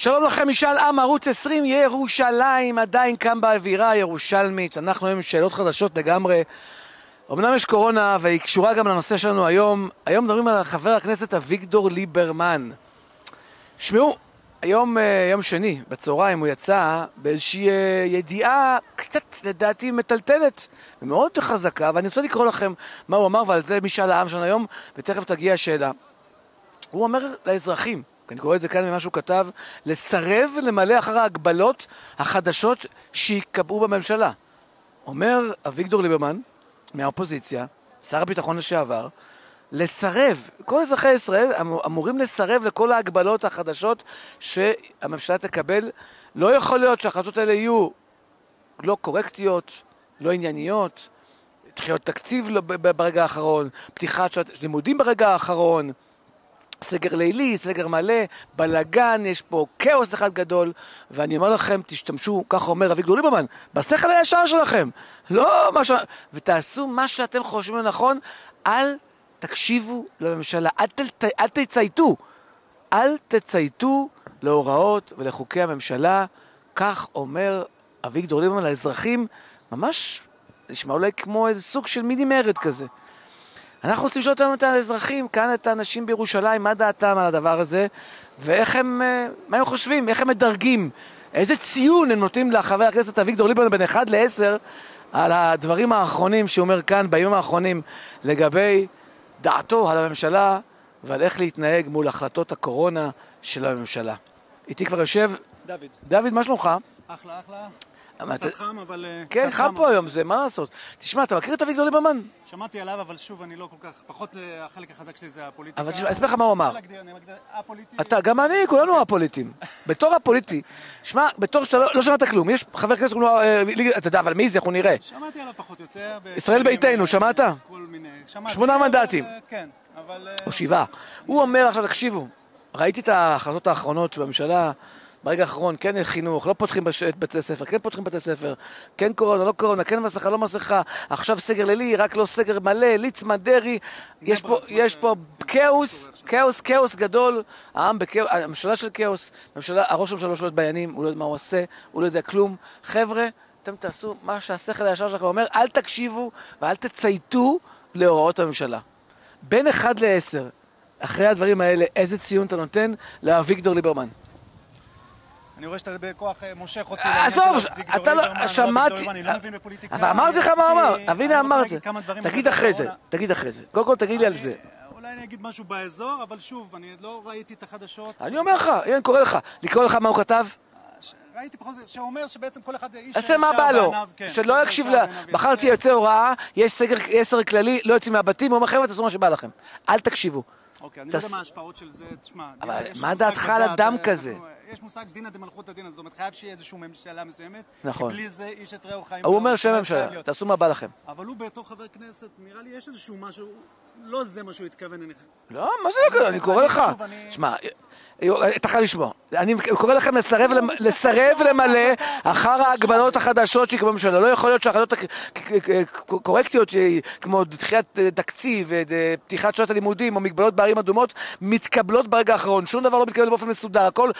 שלום לכם, משאל עם, ערוץ 20, ירושלים עדיין כאן באווירה הירושלמית. אנחנו היום עם שאלות חדשות לגמרי. אמנם יש קורונה, והיא קשורה גם לנושא שלנו היום. היום מדברים על חבר הכנסת אביגדור ליברמן. שמעו, היום, אה, יום שני, בצהריים, הוא יצא באיזושהי אה, ידיעה קצת, לדעתי, מטלטלת ומאוד חזקה, ואני רוצה לקרוא לכם מה הוא אמר, ועל זה משאל העם שלנו היום, ותכף תגיע השאלה. הוא אומר לאזרחים, אני קורא את זה כאן ממה שהוא כתב, לסרב למלא אחר ההגבלות החדשות שייקבעו בממשלה. אומר אביגדור ליברמן, מהאופוזיציה, שר הביטחון לשעבר, לסרב, כל אזרחי ישראל אמור, אמורים לסרב לכל ההגבלות החדשות שהממשלה תקבל. לא יכול להיות שההחלטות האלה יהיו לא קורקטיות, לא ענייניות, דחיות תקציב לא- ברגע האחרון, פתיחת שעת לימודים ברגע האחרון. סגר לילי, סגר מלא, בלאגן, יש פה כאוס אחד גדול, ואני אומר לכם, תשתמשו, ככה אומר אביגדור ליברמן, בשכל הישר שלכם, לא מה ש... ותעשו מה שאתם חושבים לנכון, אל תקשיבו לממשלה, אל, ת... אל תצייתו, אל תצייתו להוראות ולחוקי הממשלה, כך אומר אביגדור ליברמן לאזרחים, ממש נשמע אולי כמו איזה סוג של מיני מרד כזה. אנחנו רוצים לשאול אותנו את האזרחים, כאן את האנשים בירושלים, מה דעתם על הדבר הזה, ואיך הם, אה, מה הם חושבים, איך הם מדרגים, איזה ציון הם נותנים לחבר הכנסת אביגדור ליברמן בין 1 ל-10 על הדברים האחרונים שהוא אומר כאן בימים האחרונים לגבי דעתו על הממשלה ועל איך להתנהג מול החלטות הקורונה של הממשלה. איתי כבר יושב... דוד. דוד, מה שלומך? אחלה, אחלה. קצת חם, אבל... אה, כן, חם פה היום, זה מה לעשות. תשמע, אתה מכיר את אביגדור ליברמן? שמעתי עליו, אבל שוב, אני לא כל כך... פחות אה, החלק החזק שלי זה הפוליטיקה. אבל תשמע, אני אסביר לך מה הוא אמר. לא. אתה, גם אני, כולנו הפוליטיים. בתור הפוליטי, שמע, בתור שאתה לא, לא שמעת כלום, יש חבר כנסת, אה, אתה יודע, אבל מי זה, אנחנו נראה. שמעתי עליו פחות או יותר. ישראל ביתנו, שמעת? כל מיני... שמונה מנדטים. כן, אבל... או שבעה. הוא אומר עכשיו, תקשיבו, ראיתי את ההחלטות האחרונות בממשלה, ברגע האחרון, כן חינוך, לא פותחים בש- את בתי ספר, כן פותחים בתי ספר, כן קורונה, לא קורונה, כן מסכה, לא מסכה, עכשיו סגר לילי, רק לא סגר מלא, ליצמן, דרעי, יש פה, יש פה כן, כאוס. כאוס, כאוס גדול, העם בכאוס, הממשלה של כאוס, הממשלה, הראש הממשלה לא שולט בעניינים, הוא לא יודע מה הוא עושה, הוא לא יודע כלום. חבר'ה, אתם תעשו מה שהשכל הישר שלכם אומר, אל תקשיבו ואל תצייתו להוראות הממשלה. בין 1 ל-10, אחרי הדברים האלה, איזה ציון אתה נותן לאביגדור ליברמן? אני רואה שאתה בכוח אה, מושך אותי. אה, עזוב, אתה לא- ליברמן, שמעתי- לא. אבל אמרתי לך מה אמר, אני הנה דברים תגיד אחרי זה. תגיד אחרי זה. קודם כל תגיד לי על זה. אולי אני אגיד משהו באזור, אבל שוב, אני לא ראיתי את החדשות. אני אומר לך, הנה אני קורא לך. לקרוא לך מה הוא כתב? ש- ראיתי פחות, שאומר שבעצם כל אחד איש לו, בעיניו, כן. שלא איש יקשיב ל... מחר. תהיה יוצא הוראה, יש סגר כללי, לא יוצאים מהבתים, הוא אומר חבר'ה תעשו מה שבא לכם. אל תקשיבו. אוקיי, אני לא יודע מה ההשפעות של זה, תשמע. אבל מה דעתך על אדם כזה? יש מושג דינא דמלכותא דינא, זאת אומרת חייב שיהיה איזושהי ממשלה מסוימת. נכון. בלי זה איש את רעהו חיים. הוא אומר שם ממשלה. תעשו מה בא לכם. אבל הוא בתור חבר כנסת, נראה לי יש איזשהו משהו, לא זה מה שהוא התכוון. לא, מה זה לא כזה? אני קורא אני- לך. שמע, אתה חייב לשמוע. אני קורא לכם לסרב למ- לסרב למלא אחר ההגבלות החדשות שיקבעו בממשלה. לא יכול להיות שההחלטות הקורקטיות, כמו דחיית אה, תקציב, אה, פתיחת שעת הלימודים או מגבלות בערים אדומות, מתקבלות ברגע האחרון. שום דבר לא מתקבל באופן מסודר. הכל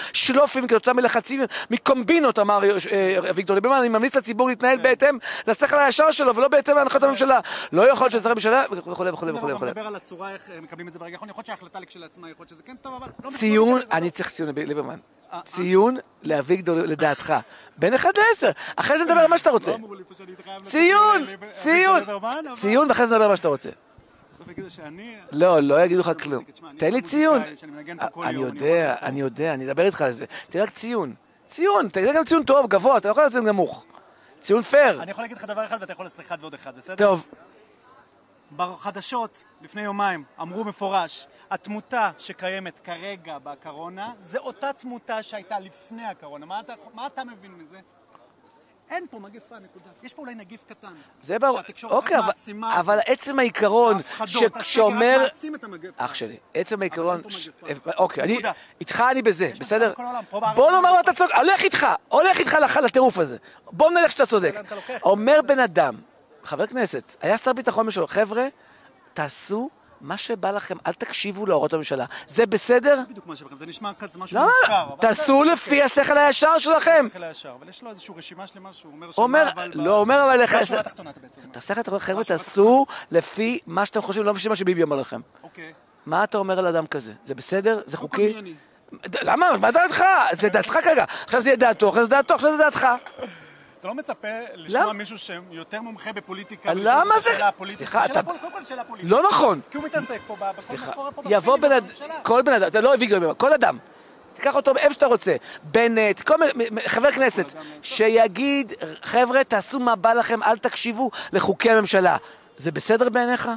שלופים כתוצאה מלחצים, מקומבינות, אמר אה, אביגדור ליברמן. אני ממליץ לציבור להתנהל בהתאם לשכל הישר שלו ולא בהתאם להנחיות הממשלה. לא יכול להיות ששרי ממשלה וכולי וכולי אנחנו וכולי. מדבר על הצורה איך אה, מקבלים את זה ברגע האחרון. יכול להיות שההחלטה כשלעצמה, יכול להיות שזה כן טוב, אבל... לא- לא ציון. אני צריך ציון לליברמן. אה, ציון לאביגדור לדעתך. בין 1 ל-10. אחרי זה נדבר על מה שאתה רוצה. לא. ציון! ציון! ליברמן, ציון ואחרי זה נדבר על מה שאתה רוצה. שאני... לא, לא יגידו לך כלום. תן לי מוזיקאי ציון. אני יודע. אני יודע, אני אדבר איתך על זה. תן רק ציון. ציון, תגיד גם ציון טוב, גבוה, אתה לא יכול לציון נמוך. ציון פייר. אני יכול להגיד לך דבר אחד ואתה יכול לעשות אחד ועוד אחד, בסדר? טוב, בחדשות לפני יומיים אמרו מפורש, התמותה שקיימת כרגע בקורונה זה אותה תמותה שהייתה לפני הקורונה. מה אתה, מה אתה מבין מזה? אין פה מגפה, נקודה. יש פה אולי נגיף קטן. זה ברור. שהתקשורת אוקיי, רק אבל- מעצימה אבל עצם העיקרון ההפחדות. ש- הסגר רק שאומר... מעצים את המגפה. אח שלי, עצם העיקרון, ש- מגפה. אוקיי, אני. איתך אני בזה, בסדר? בוא נאמר מגפה. אתה צודק, הולך איתך, הולך איתך לטירוף הזה. בוא נלך שאתה צודק. אומר בן אדם, חבר כנסת, היה שר ביטחון משלו, חבר'ה, תעשו מה שבא לכם, אל תקשיבו להוראות הממשלה. זה בסדר? בדיוק מה שלכם, זה נשמע כזה משהו למה? מופקר. אבל תעשו בסדר, לפי השכל הישר שלכם. השכל הישר, אבל יש לו איזושהי רשימה שלמה שהוא אומר אומר. לא, אומר אבל... זה השורה התחתונה אתה בעצם. אומר. את החבר'ה, חבר'ה, תעשו לפי מה שאתם חושבים, לא מה שביבי אומר לכם. אוקיי. מה אתה אומר על אדם כזה? זה בסדר? זה חוקי? למה? מה דעתך? זה דעתך כרגע. עכשיו זה יהיה דעתו, אחרי זה דעתו, עכשיו זה דעתך. אתה לא מצפה לשמוע למה? מישהו שיותר מומחה בפוליטיקה. למה ולשאול זה-. סליחה, אתה- קודם כל שאלה פוליטית. לא נכון. כי הוא מתעסק פה בכל מה שקורה פה יבוא בספינים בן אדם. כל בן אדם, אתה לא אביגדור, כל אדם. תיקח אותו איפה שאתה רוצה, בנט, כל מיני, חבר כנסת, שיגיד, חבר'ה, תעשו מה בא לכם, אל תקשיבו לחוקי הממשלה. זה בסדר בעיניך?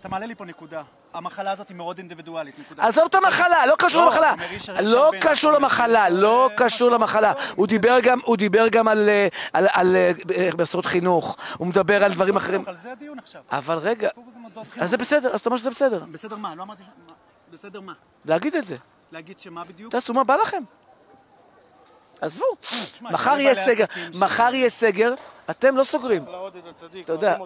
אתה מעלה לי פה נקודה. המחלה הזאת היא מאוד אינדיבידואלית, נקודה. עזוב את המחלה, לא קשור לא, למחלה. לא קשור למחלה, לא קשור למחלה. הוא דיבר גם, הוא דיבר גם על, אה, על, על אה, מוסדות חינוך, הוא מדבר על דברים אחרים. על זה הדיון עכשיו. אבל רגע, אז. זה בסדר, אז אתה אומר שזה בסדר. בסדר מה? לא אמרתי ש... בסדר מה? להגיד את זה. להגיד שמה בדיוק? תעשו מה בא לכם. עזבו, תשמע, מחר יהיה סגר, מחר יהיה סגר, אתם לא סוגרים. אתה יודע,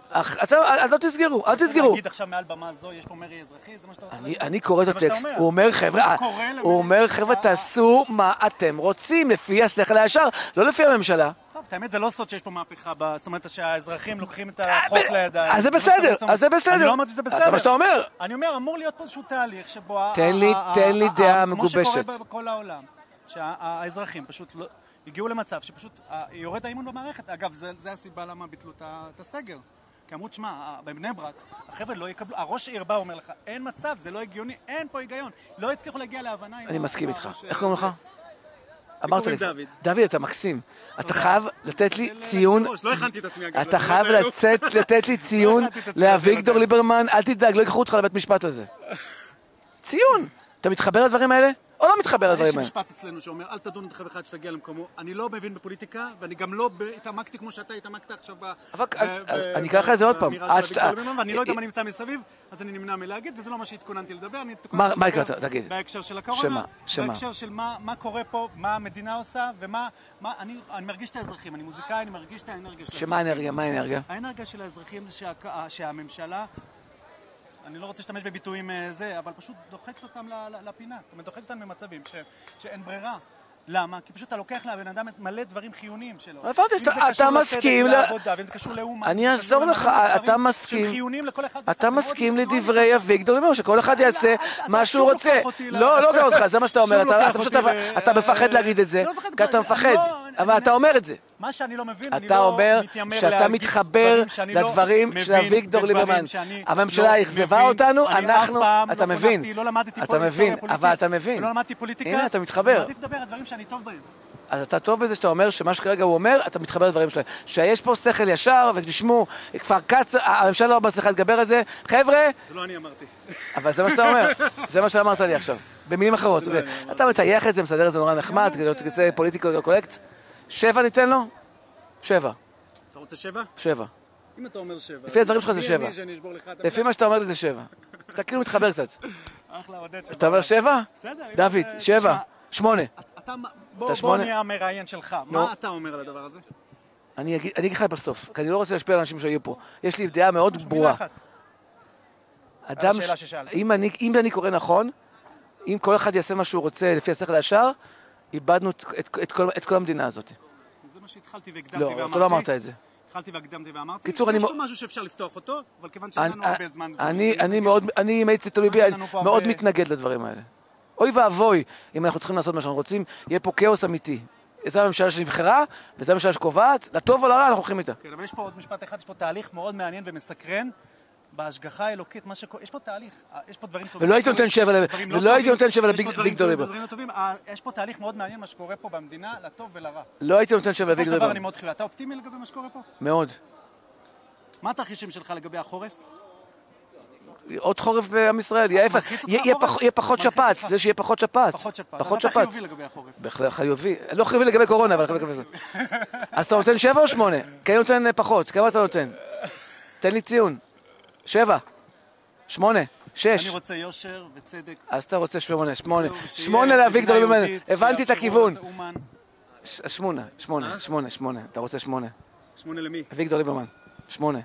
אתם לא תסגרו, אל תסגרו. להגיד עכשיו מעל במה זו, יש פה מרי אזרחי? זה מה שאתה רוצה אני, קורא את הטקסט. הוא אומר חבר'ה, הוא אומר חבר'ה תעשו מה אתם רוצים לפי השכל הישר, לא לפי הממשלה. טוב, האמת זה לא סוד שיש פה מהפכה, זאת אומרת שהאזרחים לוקחים את החוק לידיים. אז זה בסדר, אז זה בסדר. אני לא אמרתי שזה אז בסדר. זה מה שאתה אומר. אני אומר, אמור להיות פה איזשהו תהליך שבו... תן לי- תן לי דעה מגובשת. כמו שקורה בכל העולם, שהאזרחים פשוט לא... הגיעו למצב שפשוט יורד האמון במערכת. אגב, זה זה הסיבה למה ביטלו את הסגר. כי אמרו, תשמע, בבני ברק, החבר'ה לא יקבלו, הראש עיר בא ואומר לך, אין מצב, זה לא הגיוני, אין פה היגיון. לא הצליחו להגיע להבנה עם אני מסכים איתך. איך קוראים לך? אמרת לי. דוד. דוד, אתה מקסים. אתה חייב לתת לי ציון. לא הכנתי את עצמי, אגב. אתה חייב לתת לי ציון לאביגדור ליברמן, אל תדאג, לא ייקחו אותך לבית משפט הזה. ציון. אתה מתחבר לדברים האלה? או לא מתחבר יש לדברים האלה? משפט אצלנו שאומר, אל תדון את חבר אחד שתגיע למקומו. אני לא מבין בפוליטיקה, ואני גם לא התעמקתי כמו שאתה התעמקת עכשיו ב... אני- אקרא לך את זה עוד פעם. עד ואני לא יודע אה, מה נמצא מסביב, אז אני נמנע מלהגיד, וזה לא מה שהתכוננתי לדבר. מה- הקראת? תגיד. בהקשר של הקורונה. שמה? שמה? בהקשר של מה קורה פה, מה המדינה עושה, ומה... מה- אני מרגיש את האזרחים, אני מוזיקאי, אני מרגיש את האנרגיה של שמה האנרגיה? מה האנרגיה? האנרגיה של האזרחים זה שה- שהממשלה, אני לא רוצה להשתמש בביטויים אה, זה, אבל פשוט דוחקת אותם לפינה. זאת אומרת, דוחקת אותם במצבים ש- שאין ברירה. למה? כי פשוט אתה לוקח לבן אדם מלא דברים חיוניים שלו. הבנתי, אם שאתה- זה קשור אתה מסכים ואם זה קשור לאומן, אני ואם זה קשור אעזור לך, אתה מסכים. שהם חיוניים לכל אחד. אתה מסכים אינדיבידואלי. לדברי אביגדור ליברמן, שכל אחד יעשה מה שהוא רוצה. לא, לא גם אותך, זה מה שאתה אומר. אתה- פשוט- אתה מפחד להגיד את זה, לא כי אתה אני מפחד. לא- אבל אני- אתה אומר את זה. מה שאני לא מבין, אני אתה לא אומר מתיימר שאתה להגיד מתחבר דברים שאני לא לדברים מבין של אביגדור ליברמן. שאני הממשלה לא אכזבה מבין. אותנו, אנחנו- אף פעם אתה לא מבין. לא אתה פה היסטוריה מבין, אבל אתה מבין. ולא למדתי פוליטיקה. הנה, אתה אז מתחבר. אני מעדיף לדבר על דברים שאני טוב בהם. אז אתה טוב בזה שאתה אומר שמה שכרגע הוא אומר, אתה מתחבר לדברים שלהם. שיש פה שכל ישר, ותשמעו, כפר קצר, הממשלה לא מצליחה להתגבר על זה. חבר'ה, זה לא אני אמרתי. אבל זה מה שאתה אומר, זה מה שאמרת לי עכשיו. במילים אחרות. לא. אתה מטייח את זה, מסדר את זה נורא נחמד, כדי להיות יוצא פוליטיקו קולקט. שבע ניתן לו? שבע. אתה רוצה שבע? שבע. אם אתה אומר שבע. לפי הדברים שלך זה שבע. לפי מה שאתה אומר לי זה שבע. אתה כאילו מתחבר קצת. אחלה עודד שבע. אתה אומר שבע? בסדר. דוד, שבע. שמונה. אתה, בוא? נהיה המראיין שלך. מה אתה אומר על הדבר הזה? אני אגיד לך בסוף, כי אני לא רוצה להשפיע על אנשים שהיו פה. יש לי דעה מאוד ברורה. אדם, אם אני קורא נכון, אם כל אחד יעשה מה שהוא רוצה לפי השכל הישר, איבדנו את, את, את, כל, את כל המדינה הזאת. זה מה שהתחלתי והקדמתי לא, ואמרתי. אתה לא אמרת את זה. התחלתי והקדמתי ואמרתי. קיצור, אני יש מ- פה משהו שאפשר לפתוח אותו, אבל כיוון אני, שאין לנו הרבה זמן. אני, אני מאוד, אני, אם הייתי תלוי בי, אני מאוד מתנגד לדברים האלה. אוי ואבוי, אם אנחנו צריכים לעשות מה שאנחנו רוצים, יהיה פה כאוס אמיתי. זו הממשלה שנבחרה, וזו הממשלה שקובעת, לטוב או לרע אנחנו הולכים איתה. כן, אבל יש פה עוד משפט אחד, יש פה תהליך מאוד מעניין ומסקרן. בהשגחה האלוקית, מה שקורה, יש פה תהליך, אה, יש פה דברים טובים. ולא הייתי נותן שבע ל- דברים לא ולא הייתי טובים, נותן שבע יש פה. אה, תהליך מאוד מעניין, מה שקורה פה במדינה, לטוב ולרע. לא הייתי נותן שבע בסופו של לביגדור דבר אני. מאוד חיובי. אתה אופטימי לגבי מה שקורה פה? מאוד. מה התרחישים שלך לגבי החורף? עוד חורף בעם ישראל, יהיה פחות שפעת? זה שיהיה פחות שפעת. פחות שפעת. אז אתה. חיובי לגבי החורף. בהחלט חיובי. לא חיובי לגבי קורונה, אבל חיובי לגבי זה. אז אתה נותן שבע או שמונה? כן נותן אה, פחות. כמה אתה נותן? תן לי ציון. שבע. שמונה. אני שש. רוצה יושר וצדק. אז אתה רוצה שמונה. שמונה. זהו, שיהיה שמונה לאביגדור ליברמן. הבנתי את הכיוון. שמונה. שמונה. שמונה. שמונה. אתה רוצה שמונה. שמונה למי? אביגדור ליברמן. שמונה.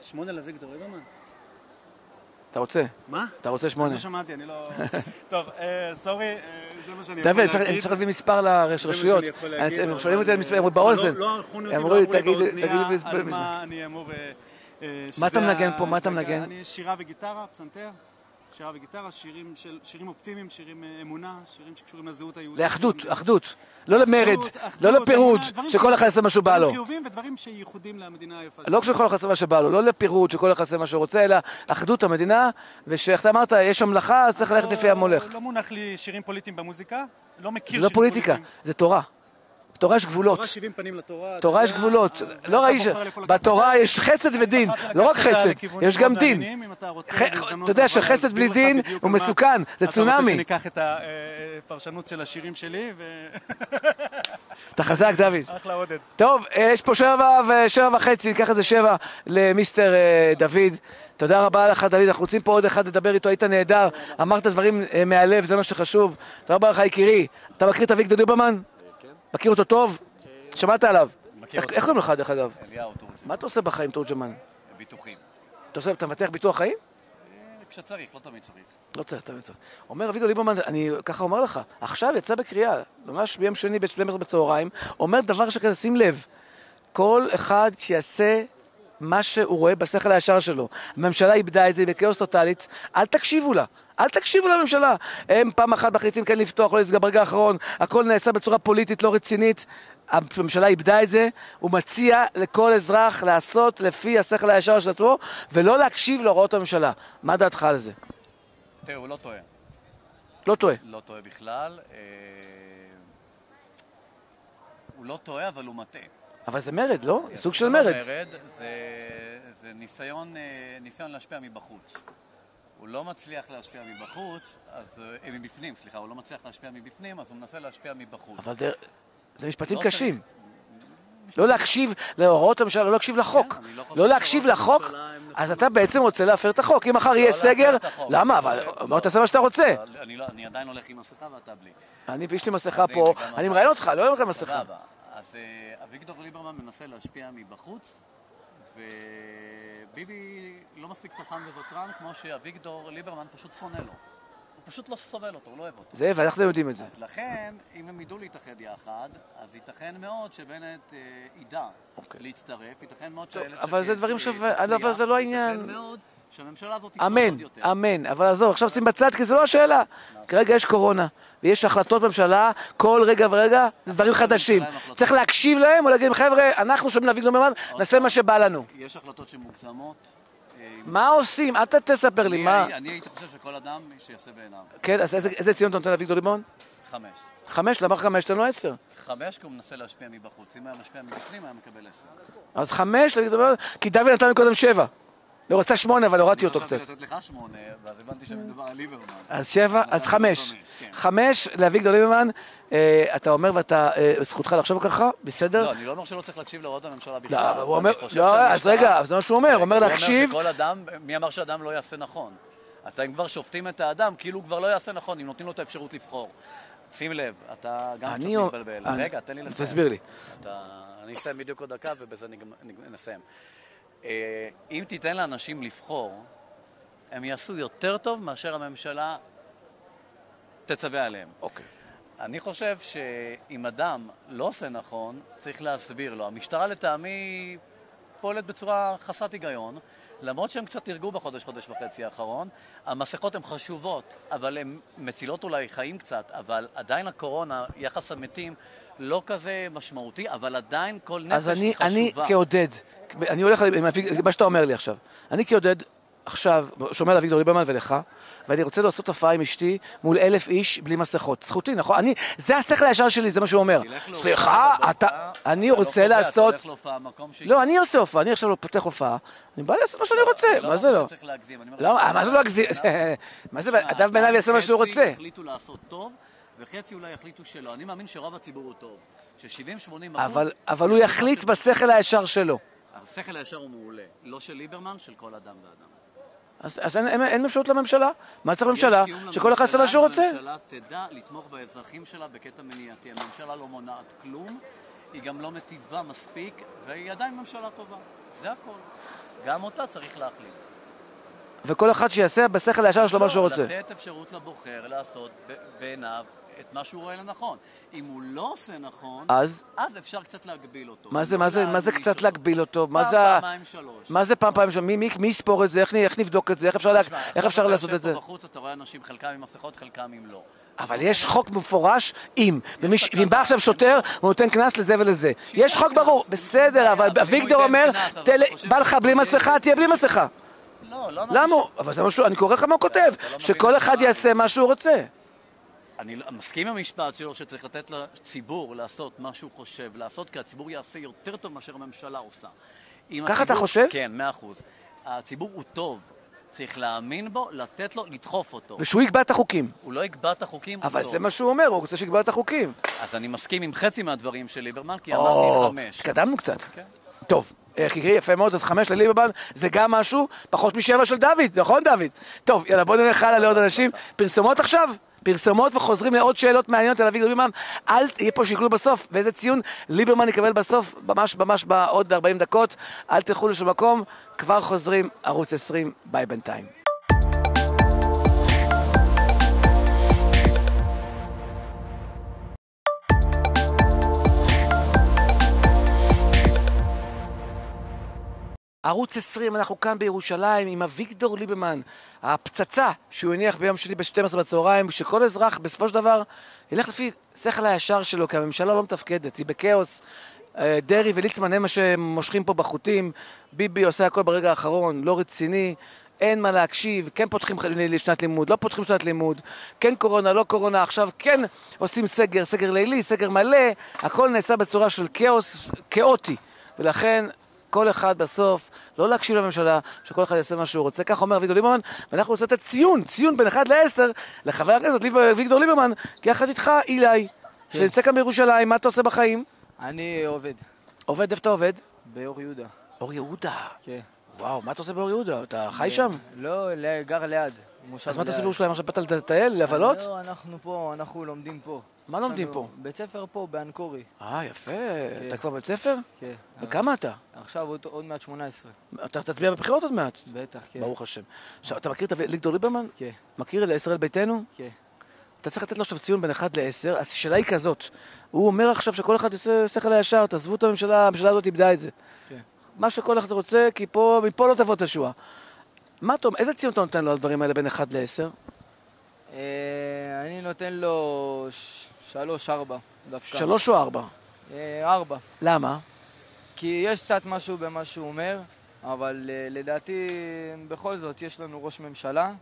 שמונה לאביגדור ליברמן? אתה רוצה? מה? אתה רוצה שמונה? לא שמעתי, אני לא... טוב, אה, סורי, אה, זה מה שאני דוד, יכול אני צריך- אני להגיד. צריך להביא מספר זה מה לרשויות. שאני יכול אני- להגיד, הם שואלים אותי אה, באוזן. לא לא ערכונו אותי באוזנייה על. מה אני אמור... אה, מה אתה מנגן פה? מה אתה מנגן? אני שירה וגיטרה, פסנתר. שירה וגיטרה, שירים של- שירים אופטימיים, שירים אה, אמונה, שירים שקשורים לזהות היהודית. לאחדות, שירים- אחדות. לא למרד, לא לפירוד, שכל אחד יעשה מה שהוא בא לו. דברים חיוביים ודברים שייחודים למדינה היפה לא שכל אחד יעשה מה שבא לו, לא לפירוד, שכל אחד יעשה מה שהוא רוצה, אלא אחדות המדינה, ושאיך אתה אמרת, יש ממלכה, אז צריך ללכת לפי המולך. לא מונח לי שירים פוליטיים במוזיקה, לא מכיר זה שירים לא פוליטיקה, פוליטיים. זה תורה. בתורה יש גבולות. תורה 70 פנים לתורה. אתה בתורה יש גבולות. אה, לא לאיפה לקחת בתורה. יש חסד ודין, אתה לא רק חסד, יש גם דין. אתה אתה יודע שחסד בלי דין הוא מסוכן, זה אתה צונאמי. רוצה שניקח את הפרשנות של השירים שלי, אתה חזק, דוד. ואחלה עודד. טוב, אה, יש פה שבע ושבע וחצי, ניקח איזה שבע למיסטר אה, דוד. תודה רבה לך, דוד. אנחנו רוצים פה עוד אחד לדבר איתו, היית נהדר. אמרת דברים אה, מהלב, זה מה שחשוב. תודה רבה לך, יקירי. אתה מכיר את אביגדור ליברמן? מכיר אותו טוב? שמעת עליו? איך- קוראים לך, דרך אגב? אליהו תורג'מן, מה אתה עושה בחיים, תורג'מן? ביטוחים. אתה עושה, אתה מבטח ביטוח חיים? אה, כשצריך, לא תמיד צריך. לא צריך, אתה צריך. אומר אביגדור ליברמן, אני ככה אומר לך, עכשיו יצא בקריאה, ממש ביום שני ב-12 בצהריים, אומר דבר שכזה, שים לב, כל אחד שיעשה מה שהוא רואה בשכל הישר שלו. הממשלה איבדה את זה, היא בכאוס טוטאלית, אל תקשיבו לה. אל תקשיבו לממשלה. הם פעם אחת מחליטים כן לפתוח או לסגר ברגע האחרון, הכל נעשה בצורה פוליטית לא רצינית. הממשלה איבדה את זה, הוא מציע לכל אזרח לעשות לפי השכל הישר של עצמו, ולא להקשיב להוראות הממשלה. מה דעתך על זה? תראה, הוא לא טועה. לא טועה. לא טועה בכלל. אה, הוא לא טועה, אבל הוא מטעה. אבל זה מרד, לא? סוג של לא מרד. מרד, זה, זה ניסיון, אה, ניסיון להשפיע מבחוץ. הוא לא מצליח להשפיע מבחוץ, אז... אה, מבפנים, סליחה, הוא לא מצליח להשפיע מבפנים, אז הוא מנסה להשפיע מבחוץ. אבל דר... זה משפטים לא קשים. צריך- לא להקשיב להוראות הממשלה, לא להקשיב לחוק. אני לא לא להקשיב לחוק, אז. אתה בעצם רוצה להפר את החוק. אם מחר יהיה להפר סגר. למה? אבל בוא לא. תעשה מה שאתה רוצה. אני, לא, אני עדיין הולך עם מסכה ואתה בלי. אני, יש לי מסכה פה, אני. מראיין אותך, לא יום כאן מסכה. אז אה, אביגדור ליברמן מנסה להשפיע מבחוץ, וביבי לא מספיק חכם וותרן כמו שאביגדור ליברמן פשוט שונא לו. הוא פשוט לא סובל אותו, הוא לא אוהב אותו. זה, ואנחנו יודעים את זה. אז לכן, אם הם ידעו להתאחד יחד, אז ייתכן מאוד שבנט אה, ידע אוקיי. להצטרף, ייתכן מאוד שאיילת אבל זה שקד, דברים אה, תצליח, אבל זה לא העניין. ייתכן מאוד שהממשלה הזאת אמן. אמן. אבל עזוב, עכשיו שים בצד, כי זו לא השאלה. כרגע יש קורונה, ויש החלטות ממשלה, כל רגע ורגע, זה דברים חדשים. צריך להקשיב להם, או להגיד להם, חבר'ה, אנחנו שומעים לאביגדור ליברמן, נעשה מה שבא לנו. יש החלטות שמוגזמות. אה, מה עושים? אתה תספר לי, מה... אני הייתי חושב שכל אדם שיעשה בעיניו. כן, אז איזה- ציון אתה נותן לאביגדור ליברמן? חמש. חמש, למה חמש? תן לו עשר. חמש כי הוא מנסה להשפיע מבחוץ. אם היה משפיע מבפנים, היה מקבל עשר. אז חמש, כי דוד נתן קודם שבע. לא רצה שמונה, אבל הורדתי אותו אני קצת. חשבתי לתת לך שמונה, ואז הבנתי שמדובר על ליברמן. אז שבע, אז חמש. חמש, כן. חמש לאביגדור ליברמן, אה, אתה אומר ואתה, אה, זכותך לחשוב ככה, בסדר? לא, אני לא אומר שלא צריך להקשיב להוראות הממשלה בכלל. לא, הוא אומר, אני לא, אז רגע, זה מה שהוא אומר, הוא אומר להקשיב, שכל אדם, מי אמר שאדם לא יעשה נכון? אתם כבר שופטים את האדם, כאילו הוא כבר לא יעשה נכון, אם נותנים לו את האפשרות לבחור. שים לב, אתה גם אני קצת מתבלבל. אני- רגע, תן לי לסיים. תסביר לי. אתה... אני אסיים בדיוק עוד דקה ובזה נסיים. אה, אם תיתן לאנשים לבחור, הם יעשו יותר טוב מאשר הממשלה תצווה עליהם. אוקיי. אני חושב שאם אדם לא עושה נכון, צריך להסביר לו. המשטרה לטעמי פועלת בצורה חסרת היגיון, למרות שהם קצת הרגו בחודש, חודש וחצי האחרון. המסכות הן חשובות, אבל הן מצילות אולי חיים קצת, אבל עדיין הקורונה, יחס המתים, לא כזה משמעותי, אבל עדיין כל נפש אז אני, היא אני חשובה. כעודד, אני הולך עם מה שאתה אומר לי עכשיו. אני כעודד, עכשיו, שומע לאביגדור ליברמן ולך, ואני רוצה לעשות הופעה עם אשתי מול אלף איש בלי מסכות. זכותי, נכון? אני, זה השכל הישר שלי, זה מה שהוא אומר. סליחה, אתה, אני לא רוצה לעשות... לא, אני עושה הופעה, אני עכשיו פותח הופעה, אני בא לעשות מה שאני רוצה, אני מה זה לא? אני לא, מה זה לא להגזים? מה זה, אדם ביניים יעשה מה שהוא רוצה. יחליטו לעשות טוב, וחצי אולי יחליטו שלא. אני מאמין שרוב הציבור הוא טוב. ש-70-80 אחוז... אבל, אבל הוא יחליט בשכל הישר שלו. השכל הישר הוא מעולה. לא של ליברמן, של כל אדם ואדם. אז, אז אין, אין, אין אפשרות לממשלה. מה צריך ממשלה? שכל אחד יעשה מה שהוא רוצה. הממשלה תדע לתמוך באזרחים שלה בקטע מניעתי. הממשלה לא מונעת כלום, היא גם לא מטיבה מספיק, והיא עדיין ממשלה טובה. זה הכל. גם אותה צריך להחליט. וכל אחד שיעשה בשכל הישר שלו מה שהוא רוצה. לתת אפשרות לבוחר לעשות בעיניו את מה שהוא רואה לנכון. אם הוא לא עושה נכון, אז? אז אפשר קצת להגביל אותו. מה זה, לא מה זה, מה זה קצת אותו. להגביל אותו? מה זה, פעמיים, שלוש. מה זה פעם פעם שם? מי, מי, מי יספור את זה? איך, איך נבדוק את זה? איך אפשר, לה, איך אפשר לעשות את זה? בחוץ, אתה רואה אנשים, חלקם עם מסכות, חלקם עם לא. אבל יש חוק מפורש אם. ואם בא עכשיו שוטר, הוא נותן קנס לזה ולזה. יש חוק ברור, בסדר, אבל אביגדור אומר, בא לך בלי מסכה, תהיה בלי מסכה. לא, לא למה? הוא- אבל זה מה שהוא, אני קורא לך מה הוא כותב, לא מבין שכל אחד. יעשה מה שהוא רוצה. אני לא- מסכים עם המשפט שלו שצריך לתת לציבור לעשות מה שהוא חושב לעשות, כי הציבור יעשה יותר טוב מאשר הממשלה עושה. ככה אתה חושב? כן, מאה אחוז. הציבור הוא טוב, צריך להאמין בו, לתת לו, לדחוף אותו. ושהוא יקבע את החוקים. הוא לא יקבע את החוקים, אבל טוב. זה מה שהוא אומר, הוא רוצה שיקבע את החוקים. אז אני מסכים עם חצי מהדברים של ליברמן, כי אמרתי חמש. התקדמנו קצת. כן. טוב, חיכי, יפה מאוד, אז חמש לליברמן, זה גם משהו, פחות משבע של דוד, נכון דוד? טוב, יאללה, בוא נלך הלאה לעוד אנשים. פרסומות עכשיו? פרסומות וחוזרים לעוד שאלות מעניינות על אביגדור ליברמן. אל יהיה פה שיקלו בסוף, ואיזה ציון ליברמן יקבל בסוף, ממש ממש בעוד 40 דקות. אל תלכו לשום מקום, כבר חוזרים, ערוץ 20, ביי בינתיים. ערוץ 20, אנחנו כאן בירושלים עם אביגדור ליברמן. הפצצה שהוא הניח ביום שני ב-12 בצהריים, שכל אזרח בסופו של דבר ילך לפי שכל הישר שלו, כי הממשלה לא מתפקדת, היא בכאוס. אה, דרעי וליצמן הם מה שמושכים פה בחוטים, ביבי עושה הכל ברגע האחרון, לא רציני, אין מה להקשיב, כן פותחים לשנת לימוד, לא פותחים שנת לימוד, כן קורונה, לא קורונה, עכשיו כן עושים סגר, סגר לילי, סגר מלא, הכל נעשה בצורה של כאוס כאוטי, ולכן כל אחד בסוף, לא להקשיב לממשלה, שכל אחד יעשה מה שהוא רוצה. כך אומר אביגדור ליברמן, ואנחנו רוצים לתת ציון, ציון בין 1 ל-10 לחבר הכנסת אביגדור ליברמן, כי יחד איתך אילי, שנמצא כאן בירושלים, מה אתה עושה בחיים? אני עובד עובד, איפה אתה עובד? באור יהודה. אור יהודה. כן. וואו, מה אתה עושה באור יהודה? אתה חי שם? לא, גר ליד. אז מה אתה עושה. בירושלים? עכשיו באת לטייל, לבלות? לא, אנחנו פה, אנחנו לומדים פה. מה לומדים פה? בית ספר פה, באנקורי. אה, יפה. אתה כבר בבית ספר? כן. וכמה אתה? עכשיו עוד- מעט 18. אתה תצביע בבחירות עוד מעט. בטח, כן. ברוך השם. עכשיו, אתה מכיר את אביגדור ליברמן? כן, מכיר לישראל ביתנו? כן. אתה צריך לתת לו עכשיו ציון בין 1 ל-10, אז השאלה היא כזאת, הוא אומר עכשיו שכל אחד יעשה שכל הישר, תעזבו את הממשלה, הממשלה הזאת איבדה את זה. כן. מה שכל אחד רוצה, כי פה, מפה לא תבוא תשועה. מה אתה אומר, איזה ציון אתה נותן לו על הדברים האלה בין 1 ל-10? אה, אני נותן לו ש- שלוש, ארבע, דווקא. 3 או 4? אה, ארבע. למה? כי יש קצת משהו במה שהוא אומר, אבל אה, לדעתי, בכל זאת, יש לנו ראש ממשלה,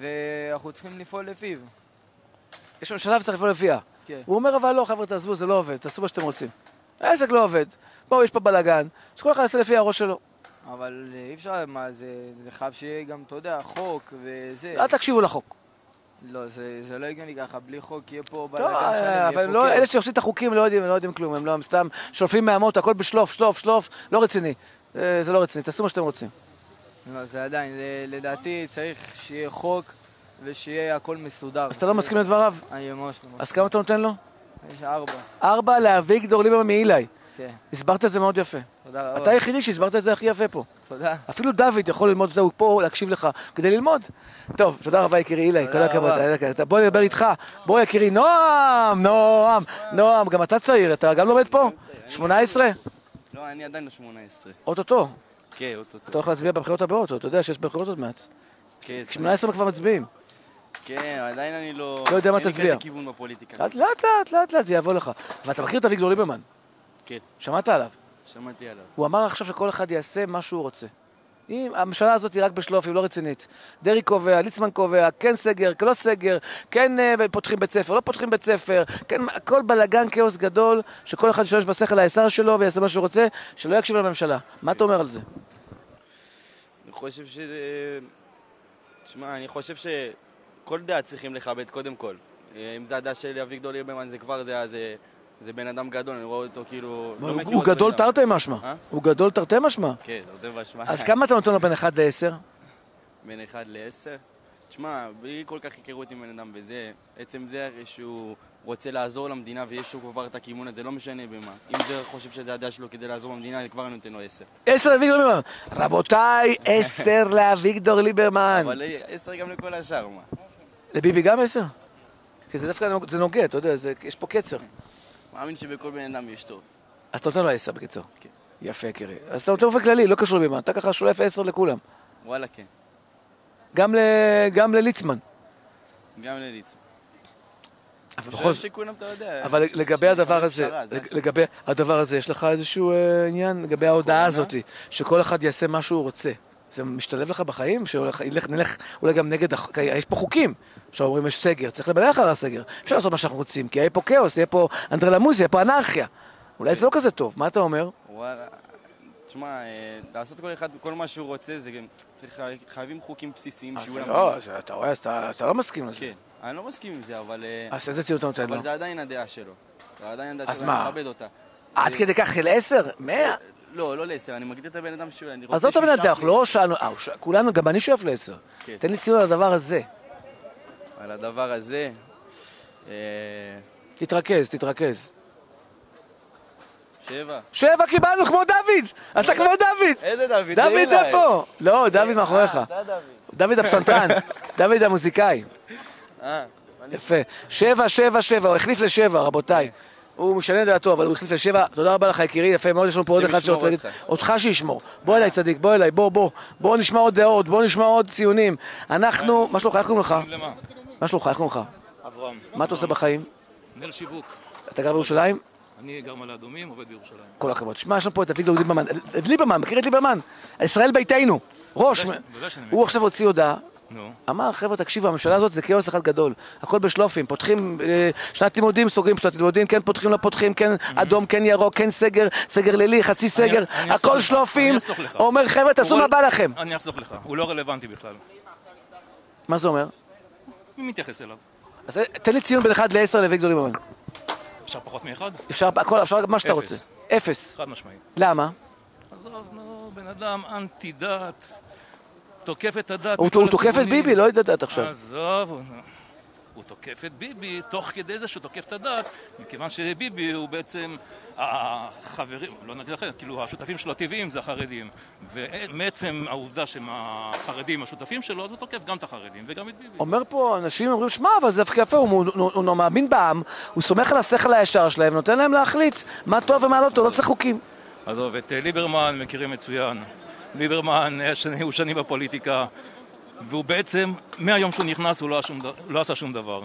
ואנחנו צריכים לפעול לפיו. יש ממשלה וצריך לפעול לפיה. כן. הוא אומר, אבל לא, חבר'ה, תעזבו, זה לא עובד, תעשו מה שאתם רוצים. העסק לא עובד. בואו, יש פה בלאגן, שכל אחד יעשה לפי הראש שלו. אבל אה, אי אפשר, מה, זה, זה חייב שיהיה גם, אתה יודע, חוק וזה. אל תקשיבו לחוק. לא, זה, זה לא הגיוני ככה, בלי חוק יהיה פה טוב, בלאגן שלם, יהיה אבל פה לא. אלה שעושים את החוקים לא יודעים, לא יודעים כלום, הם לא, הם סתם שולפים מהמות, הכל בשלוף, שלוף, שלוף, לא רציני. אה, זה לא רציני, תעשו מה שאתם רוצים. לא, זה עדיין, זה, לדעתי צריך שיהיה חוק ושיהיה הכל מסודר. אז אתה לא מסכים לדבריו? אני ממש לא מסכים. אז כמה אתה נותן לו? יש ארבע, ארבע לאביגדור ליברמן מאילי. כן. הסברת את זה מאוד יפה. תודה רבה. אתה היחידי שהסברת את זה הכי יפה פה. תודה. אפילו דוד יכול ללמוד את זה, הוא פה להקשיב לך כדי ללמוד. טוב, תודה רבה יקירי אילי, כל הכבוד. רבה. אתה- בוא נדבר איתך. בוא יקירי, נועם, נועם, נועם, גם אתה צעיר, אתה גם לומד פה? 18? לא, אני עדיין לא 18. אוטוטו. כן, אוטוטו. אתה הולך להצביע בבחירות הבאות, אתה יודע שיש בחירות עוד מעט. כן, 18 כבר מצביעים. כן, עדיין אני לא... לא יודע מה אין לי תצביע. כזה כיוון בפוליטיקה. לאט לאט לאט לאט לאט זה יבוא לך. ואתה מכיר את אביגדור ליברמן? כן, שמעת עליו? שמעתי עליו. הוא אמר עכשיו שכל אחד יעשה מה שהוא רוצה. אם הממשלה הזאת היא רק בשלוף, היא לא רצינית. דרעי קובע, ליצמן קובע, כן סגר, לא סגר, כן אה, פותחים בית ספר, לא פותחים בית ספר, כן, הכל בלאגן, כאוס גדול, שכל אחד ישתמש בשכל הישר שלו ויעשה מה שהוא רוצה, שלא יקשיב לממשלה. מה אתה אומר על זה? אני חושב ש... תשמע, אני חושב שכל דעה צריכים לכבד, קודם כל. אה, אם זה הדעה של אביגדור ליברמן, זה כבר דעה, זה... זה בן אדם גדול, אני רואה אותו כאילו... לא הוא, הוא גדול. תרתי משמע. אה? הוא גדול תרתי משמע. כן, זה משמע. אז כמה אתה נותן לו בין 1 ל-10? בין 1 ל-10? תשמע, בלי כל כך היכרות עם בן אדם וזה, עצם זה הרי שהוא רוצה לעזור למדינה ויש לו כבר את הכיוון הזה, לא משנה במה. אם זה חושב שזה הדעה שלו כדי לעזור למדינה, אני כבר נותן לו עשר. עשר לאביגדור ליברמן. רבותיי, עשר לאביגדור ליברמן. אבל אה, עשר גם לכל השאר, מה? לביבי גם עשר? כי זה דווקא זה נוגע, אתה יודע, זה- יש פה קצר. מאמין שבכל בן אדם יש טוב. אז אתה נותן לו עשר בקיצור. כן. יפה, יקירי. אז אתה נותן באופן כללי, לא קשור לביברמן. אתה ככה שולף עשר לכולם. וואלה, כן. גם ל- גם לליצמן. גם לליץ. אבל בכל זאת... שכולם, אתה יודע... אבל לגבי הדבר הזה, לגבי הדבר הזה, יש לך איזשהו אה, עניין לגבי ההודעה הזאת, שכל אחד יעשה מה שהוא רוצה. זה משתלב לך בחיים? שילך, נלך אולי גם נגד, יש פה חוקים. עכשיו אומרים יש סגר, צריך למלא אחר הסגר. אפשר לעשות מה שאנחנו רוצים, כי יהיה פה כאוס, יהיה פה אנדרלמוזיה, יהיה פה אנרכיה. אולי זה לא כזה טוב, מה אתה אומר? וואלה, תשמע, אה, לעשות כל אחד, כל מה שהוא רוצה, זה גם... צריך, חייבים חוקים בסיסיים אז שיהיו זה למדינה. לא, אתה רואה, אז אתה לא מסכים לזה. כן, אני לא מסכים עם זה, אבל... אה, אז איזה ציון אתה נותן לו? אבל זה עדיין הדעה שלו. זה עדיין הדעה אז שלו? אני מכבד אותה. עד כדי כך של עשר? מאה? לא, לא לעשר, אני מגדיר את הבן אדם שהוא... אני רוצה עזוב את הבן אדם. לא שאלנו, אה, ש- כולנו, גם אני שואף לעשר. כן. תן לי ציון על הדבר הזה. על הדבר הזה... אה, תתרכז, תתרכז. שבע. שבע קיבלנו, כמו דוד! אתה כמו דוד! איזה דוד? דוד זה איפה? לא, דוד מאחוריך. אה, דוד. דוד הפסנתרן, דוד המוזיקאי. אה, יפה. שבע, שבע, שבע, הוא החליף לשבע, רבותיי. הוא משנה את דעתו, אבל הוא החליף לשבע. תודה רבה לך, יקירי, יפה מאוד, יש לנו פה עוד אחד שרוצה להגיד. אותך שישמור. בוא אליי, צדיק, בוא אליי, בוא, בוא. בוא נשמע עוד דעות, בוא נשמע עוד ציונים. אנחנו, מה שלומך, איך קוראים לך? למה? מה שלומך, איך קוראים לך? אברהם. מה אתה עושה בחיים? מנהל שיווק. אתה גר בירושלים? אני גר מעלה אדומים, עובד בירושלים. כל הכבוד. שמע, יש לנו פה את אביגדור ליברמן. ליברמן, מכיר את ליברמן? ישראל ביתנו. ראש. הוא. עכשיו הוציא הודעה. נו. אמר, חבר'ה, תקשיבו, הממשלה הזאת זה כאוס אחד גדול. הכל בשלופים, פותחים אה, שנת לימודים, סוגרים שנת לימודים, כן פותחים, לא פותחים, כן אדום, כן ירוק, כן סגר, סגר לילי, חצי סגר, הכל שלופים. לך. אומר, חבר'ה, תעשו הוא מה בא לכם. אני אחסוך לך, הוא לא רלוונטי בכלל. מה זה אומר? מי מתייחס אליו? אז אה, תן לי ציון בין 1 ל-10 לאביגדור ליברמן. אפשר פחות מאחד? אפשר הכל, אפשר מה שאתה. רוצה. אפס. חד משמעית. למה? עזוב, נו, בן אדם אנטי דת, תוקף את הדת. הוא הוא תוקף את. ביבי, לא את הדת עכשיו. עזוב, הוא- הוא תוקף את ביבי תוך כדי זה שהוא תוקף את הדת, מכיוון שביבי הוא בעצם החברים, לא נגיד אחרת, כאילו השותפים שלו הטבעיים זה החרדים. ומעצם העובדה שהם החרדים השותפים שלו, אז הוא תוקף גם את החרדים וגם את ביבי. אומר פה, אנשים אומרים, שמע, אבל זה דווקא יפה, הוא, הוא, הוא, הוא מאמין בעם, הוא סומך על השכל הישר שלהם, נותן להם להחליט מה טוב ומה לא טוב, לא צריך חוקים. עזוב, את אה, ליברמן מכירים מצוין. ליברמן היה שני, הוא שנים בפוליטיקה, והוא בעצם, מהיום שהוא נכנס הוא לא, שום, לא עשה שום דבר.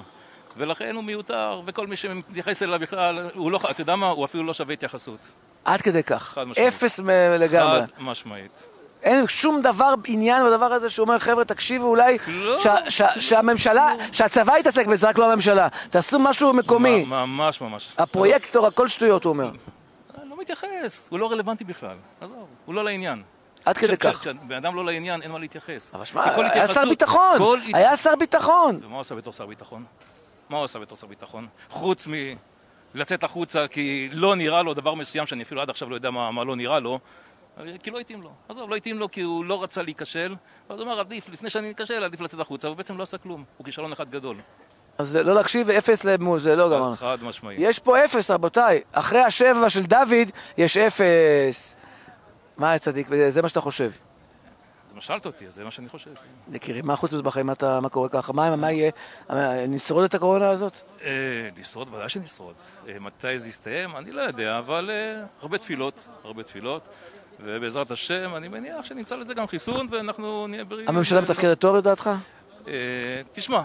ולכן הוא מיותר, וכל מי שמתייחס אליו בכלל, הוא לא, אתה יודע מה, הוא אפילו לא שווה התייחסות. עד כדי כך. חד משמעית. אפס מ- לגמרי. חד משמעית. אין שום דבר עניין בדבר הזה שהוא אומר, חבר'ה, תקשיבו אולי לא. שה- שה- שהממשלה, שהצבא יתעסק בזה, רק לא הממשלה. תעשו משהו מקומי. ממש ממש. הפרויקטור, הכל שטויות, הוא אומר. עזוב, לא מתייחס, הוא לא רלוונטי בכלל. עזוב, הוא לא לעניין. עד כדי כך. כשבן אדם לא לעניין, אין מה להתייחס. אבל שמע, היה שר ביטחון. היה שר ביטחון. ומה הוא עשה בתור שר ביטחון? מה הוא עשה בתור שר ביטחון? חוץ מלצאת החוצה כי לא נראה לו דבר מסוים שאני אפילו עד עכשיו לא יודע מה, מה לא נראה לו כי לא התאים לו. עזוב, לא התאים לו כי הוא לא רצה להיכשל אז הוא אמר עדיף, לפני שאני אכשל עדיף לצאת החוצה ובעצם לא עשה כלום. הוא כישלון אחד גדול. אז לא להקשיב, אפס למוז, זה לא גמרנו. חד משמעי. יש פה אפס, רבותיי. אחרי השבע של דוד, יש אפס. מה, צדיק, זה מה שאתה חושב. אז מה שאלת אותי, זה מה שאני חושב. יקירי, מה חוץ מזה בחיים, מה קורה ככה? מה יהיה? נשרוד את הקורונה הזאת? אה, לשרוד, ודאי שנשרוד. אה, מתי זה יסתיים? אני לא יודע, אבל אה, הרבה תפילות, הרבה תפילות. ובעזרת השם, אני מניח שנמצא לזה גם חיסון ואנחנו נהיה בריאים. הממשלה מתפקדת טוב לדעתך? תשמע,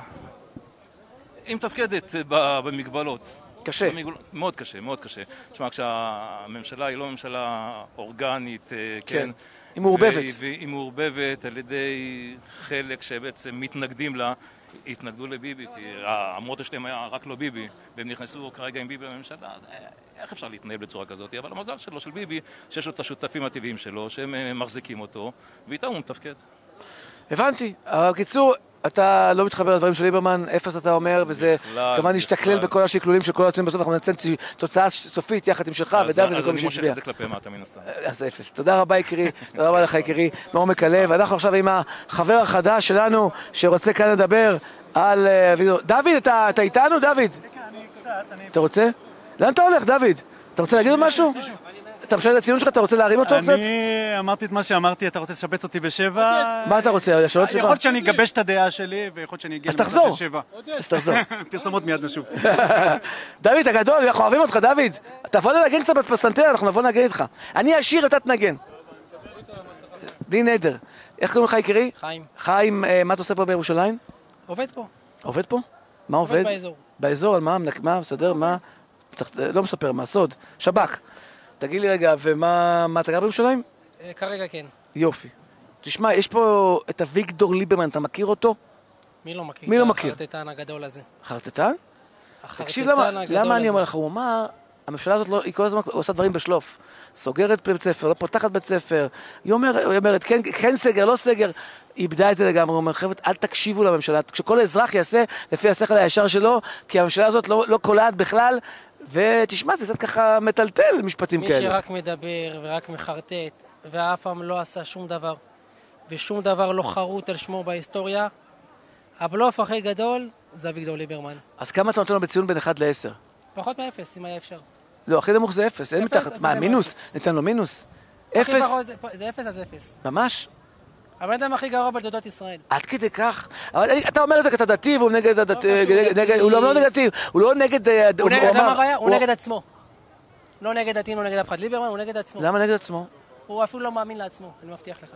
היא מתפקדת במגבלות. קשה. במגבל- מאוד קשה, מאוד קשה. תשמע, כשהממשלה היא לא ממשלה אורגנית, אה, כן. כן. היא מעורבבת. והיא- והיא מעורבבת על ידי חלק שבעצם מתנגדים לה. התנגדו לביבי, כי המוטו שלהם היה רק לא ביבי, והם נכנסו כרגע עם ביבי לממשלה, אז אה, איך אפשר להתנהל בצורה כזאת? אבל המזל שלו, של ביבי, שיש לו את השותפים הטבעיים שלו, שהם אה, מחזיקים אותו, ואיתם הוא מתפקד. הבנתי. בקיצור, אתה לא מתחבר לדברים של ליברמן, אפס אתה אומר, וזה כמובן ישתכלל בכלל. בכל השקלולים של כל היוצאים בסוף, אנחנו נצא תוצאה סופית יחד עם שלך אז- ודוד אז וכל מי אני מושך שהצביע. את זה כלפי מטה מן הסתם. אז אפס. תודה רבה יקירי, תודה רבה לך יקירי, מעומק הלב. אנחנו עכשיו עם החבר החדש שלנו, שרוצה כאן לדבר על... אה, אביגדור. דוד, אתה איתנו, דוד? כן, אני קצת קצת, אני... אתה רוצה? לאן אתה הולך, דוד? אתה רוצה להגיד משהו? אתה משנה את הציון שלך? אתה רוצה להרים אותו קצת? אני אמרתי את מה שאמרתי, אתה רוצה לשבץ אותי בשבע? מה אתה רוצה? יכול להיות שאני אגבש את הדעה שלי, ויכול להיות שאני אגיע למצב. של שבע. אז תחזור. פרסומות מיד נשוב. דוד, הגדול, אנחנו אוהבים אותך, דוד. תבוא לנגן קצת בפסנתר, אנחנו נבוא לנגן איתך. אני אשיר, אתה תנגן. בלי נדר. איך קוראים לך יקירי? חיים. חיים, אה, מה אתה עושה פה בירושלים? עובד פה. עובד פה? מה עובד עובד? באזור. באזור, על מה? מה? מסדר? מה? צריך, לא מספר, מה? סוד. שב"כ. תגיד לי רגע, ומה מה, אתה גר בירושלים? אה, כרגע כן. יופי. תשמע, יש פה את אביגדור ליברמן, אתה מכיר אותו? מי לא מכיר? מי לא מכיר? החרטטן הגדול הזה. חרטטן? החרטטן תקשיב, למה, הגדול למה אני. אומר לך? הוא אמר, הממשלה הזאת, לא, היא כל הזמן עושה דברים בשלוף. סוגרת בית ספר, לא פותחת בית ספר. היא, אומר, אומרת, כן, כן סגר, לא סגר. היא איבדה את זה לגמרי. אומר, חבר'ה, אל תקשיבו לממשלה. שכל אזרח יעשה לפי השכל הישר שלו, כי הממשלה הזאת לא, לא קולעת בכלל. ותשמע, זה קצת ככה מטלטל משפטים מי כאלה. שרק מדבר ורק מחרטט, ואף פעם לא עשה שום דבר, ושום דבר לא חרוט על שמו בהיסטוריה, הבלוף הכי גדול זה אביגדור ליברמן. אז כמה אתה נותן לו בציון בין 1 ל-10? פחות מאפס, אם היה אפשר. לא, הכי נמוך זה 0, אין מתחת. מה, מינוס? ניתן לו מינוס? הכי 0? פחות, זה- זה אפס אז אפס. ממש? הבן אדם הכי גרוע בתולדות ישראל. עד כדי כך? אבל אתה אומר את זה כי אתה דתי והוא נגד הדת... קשור נגד- דתי. הוא לא לא נגד דתי, הוא לא נגד... אה, הוא נגד, מה הבעיה? הוא נגד עצמו. לא נגד דתיים, לא נגד אף אחד. ליברמן הוא נגד עצמו. למה נגד עצמו? הוא אפילו לא מאמין לעצמו, אני מבטיח לך.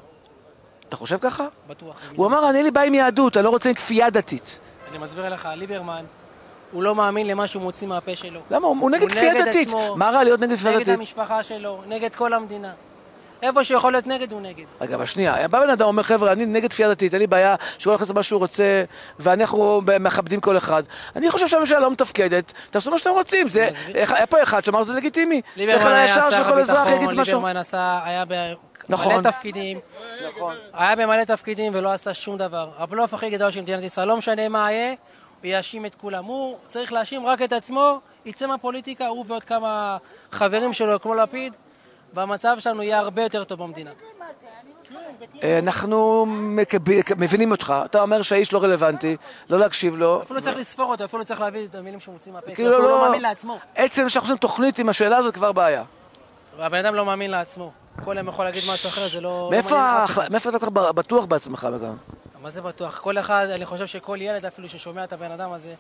אתה חושב ככה? בטוח. הוא אמר, אני לי בא עם יהדות, אני לא רוצה עם כפייה דתית. אני מסביר לך, ליברמן, הוא לא מאמין למה שהוא מוציא מהפה שלו. למה? הוא נגד כפייה נגד דתית. מה רע להיות נגד כפייה נגד דתית? המשפחה שלו, נגד כל המדינה. איפה שיכול להיות נגד, הוא נגד. רגע, אבל שנייה, בא בן אדם אומר, חבר'ה, אני נגד כפייה דתית, אין לי בעיה שכל אחד יעשה מה שהוא רוצה, ואנחנו מכבדים כל אחד. אני חושב שהממשלה לא מתפקדת, תעשו מה שאתם רוצים. זה, היה פה אחד שאמר שזה לגיטימי. ליברמן היה שר הביטחון. ליברמן היה נכון. במלא תפקידים. היה במלא תפקידים ולא עשה שום דבר. הבלוף הכי גדול של מדינת ישראל, לא משנה מה יהיה, הוא יאשים את כולם. הוא צריך להאשים רק את עצמו, יצא מהפוליטיקה, הוא ועוד כמה חברים שלו, כמו לפיד, והמצב שלנו יהיה הרבה יותר טוב במדינה. אה, אנחנו מבינים אותך, אתה אומר שהאיש לא רלוונטי, לא להקשיב לו. אפילו צריך לספור אותו, אפילו צריך להביא את המילים מוציא מהפה, כאילו אפילו לא- לא מאמין לעצמו. עצם שאנחנו עושים תוכנית עם השאלה הזאת כבר בעיה. והבן אדם לא מאמין לעצמו. כל יום יכול להגיד משהו אחר, זה לא... לא מאיפה אתה כל כך בטוח בעצמך? מה זה בטוח? כל אחד, אני חושב שכל ילד אפילו ששומע את הבן אדם הזה,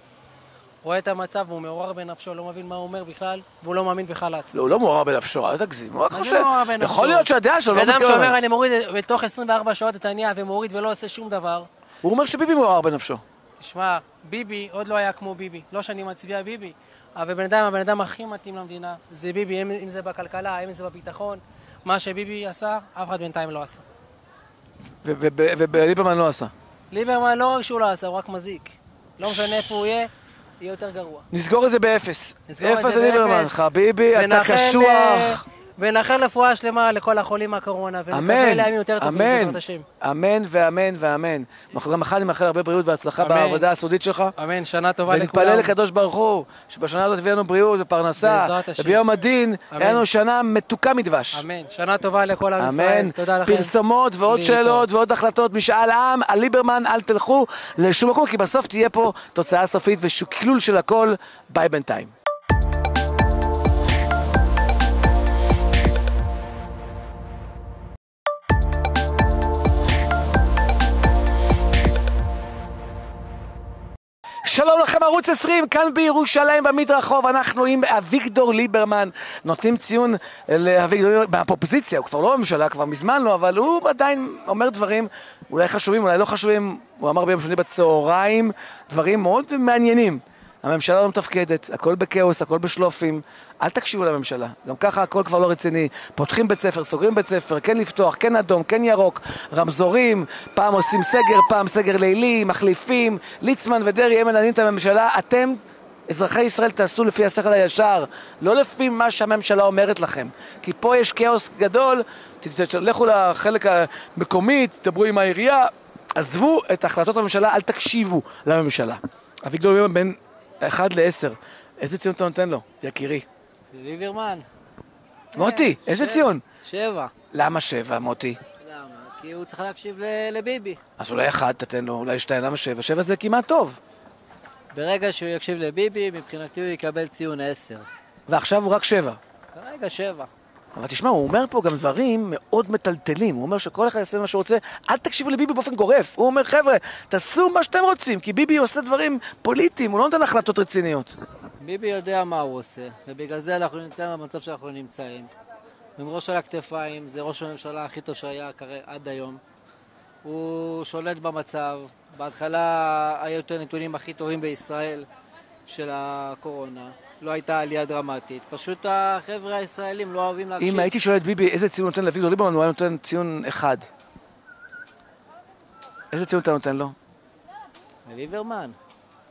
רואה את המצב והוא מעורר בנפשו, לא מבין מה הוא אומר בכלל, והוא לא מאמין בכלל לעצמו. לא, הוא לא מעורר בנפשו, אל תגזים, הוא רק חושב. מעורר בנפשו? יכול להיות שהדעה שלו לא בן אדם מתקרבת. שאומר, אני מוריד בתוך 24 שעות את הנייה ומוריד ולא עושה שום דבר, הוא אומר שביבי מעורר בנפשו. תשמע, ביבי עוד לא היה כמו ביבי. לא שאני מצביע ביבי, אבל בן אדם, הבן אדם הכי מתאים למדינה זה ביבי, אם, זה בכלכלה, אם זה בביטחון. מה שביבי עשה, אף אחד בינתיים לא עשה. וליברמן לא עשה. ליברמן לא רק שהוא לא עשה, הוא רק מזיק. לא משנה איפה הוא יהיה, יהיה יותר גרוע. נסגור את זה באפס. נסגור את אפס זה ליברמן. חביבי, אתה ונאחל, אה, קשוח. ונאחל רפואה שלמה לכל החולים מהקורונה, ונקווה אמן, לימים יותר טובים, בעזרת השם. אמן ואמן ואמן. אנחנו גם מחר נאחל הרבה בריאות והצלחה. בעבודה הסודית שלך. אמן, שנה טובה לכולם. ונתפלל לקדוש ברוך הוא, שבשנה הזאת תביא לנו בריאות ופרנסה, בעזרת השם. וביום הדין. היה לנו שנה מתוקה מדבש. אמן, שנה טובה לכל עם ישראל. תודה לכם. פרסומות ועוד. שאלות ועוד החלטות, משאל עם, על ליברמן, אל תלכו לשום מקום, כי בסוף תהיה פה תוצאה סופית ושקלול של הכל. ביי בינתיים. שלום לכם ערוץ 20, כאן בירושלים במדרחוב, אנחנו עם אביגדור ליברמן, נותנים ציון לאביגדור ליברמן, באופוזיציה, הוא כבר לא בממשלה, כבר מזמן לא, אבל הוא עדיין אומר דברים אולי חשובים, אולי לא חשובים, הוא אמר ביום שני בצהריים דברים מאוד מעניינים. הממשלה לא מתפקדת, הכל בכאוס, הכל בשלופים, אל תקשיבו לממשלה, גם ככה הכל כבר לא רציני. פותחים בית ספר, סוגרים בית ספר, כן לפתוח, כן אדום, כן ירוק, רמזורים, פעם עושים סגר, פעם סגר לילי, מחליפים, ליצמן ודרעי הם מנהלים את הממשלה, אתם, אזרחי ישראל, תעשו לפי השכל הישר, לא לפי מה שהממשלה אומרת לכם. כי פה יש כאוס גדול, לכו לחלק המקומי, תדברו עם העירייה, עזבו את החלטות הממשלה, אל תקשיבו לממשלה. אביגדור ליברמן בין 1 ל-10, איזה ציון אתה נותן לו, יקירי? ליברמן, מוטי, איזה ציון? שבע. למה שבע, מוטי? למה? כי הוא צריך להקשיב לביבי. אז אולי אחד תתן לו, אולי שתיים, למה שבע? שבע זה כמעט טוב. ברגע שהוא יקשיב לביבי, מבחינתי הוא יקבל ציון 10. ועכשיו הוא רק שבע. כרגע 7. אבל תשמע, הוא אומר פה גם דברים מאוד מטלטלים. הוא אומר שכל אחד יעשה מה שהוא רוצה, אל תקשיבו לביבי באופן גורף. הוא אומר, חבר'ה, תעשו מה שאתם רוצים, כי ביבי עושה דברים פוליטיים, הוא לא נותן החלטות רציניות. ביבי יודע מה הוא עושה, ובגלל זה אנחנו נמצאים במצב שאנחנו נמצאים. עם ראש על הכתפיים, זה ראש הממשלה הכי טוב שהיה עד היום. הוא שולט במצב. בהתחלה היו את הנתונים הכי טובים בישראל של הקורונה. לא הייתה עלייה דרמטית. פשוט החבר'ה הישראלים לא אוהבים להקשיב. אם הייתי שואל את ביבי איזה ציון נותן לאביגדור ליברמן, הוא היה נותן ציון אחד. איזה ציון אתה נותן לו? ליברמן?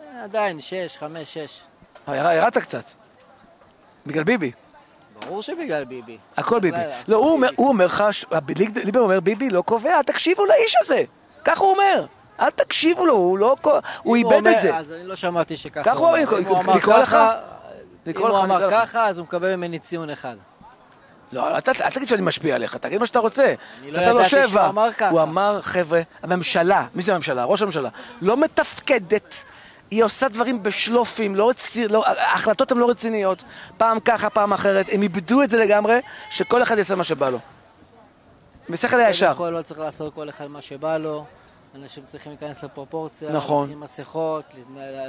אה, עדיין, 6, 5, 6. אה, ירד- ירדת קצת. בגלל ביבי. ברור שבגלל ביבי. הכל ביבי. לא, הוא אומר- לך, ליברמן אומר, ביבי לא קובע, תקשיבו לאיש הזה. ככה הוא אומר. אל תקשיבו לו, הוא לא... הוא איבד את זה. אז אני לא שמעתי שככה ככה הוא אומר, אם הוא אמר לקרוא לך? לקרוא אם לך, הוא אני אמר לך. ככה, אז הוא מקבל ממני ציון אחד. לא, אל תגיד שאני משפיע עליך, תגיד מה שאתה רוצה. אני לא לו ידעתי שהוא. אמר ככה. הוא אמר, חבר'ה, הממשלה, מי זה הממשלה? ראש הממשלה. לא מתפקדת. היא עושה דברים בשלופים, לא רצי... לא... ההחלטות הן לא רציניות. פעם ככה, פעם אחרת. הם איבדו את זה לגמרי, שכל אחד יעשה מה שבא לו. בשכל הישר. קודם כל לא צריך לעשות כל אחד מה שבא לו. אנשים צריכים להיכנס לפרופורציה, נכון. לשים מסכות,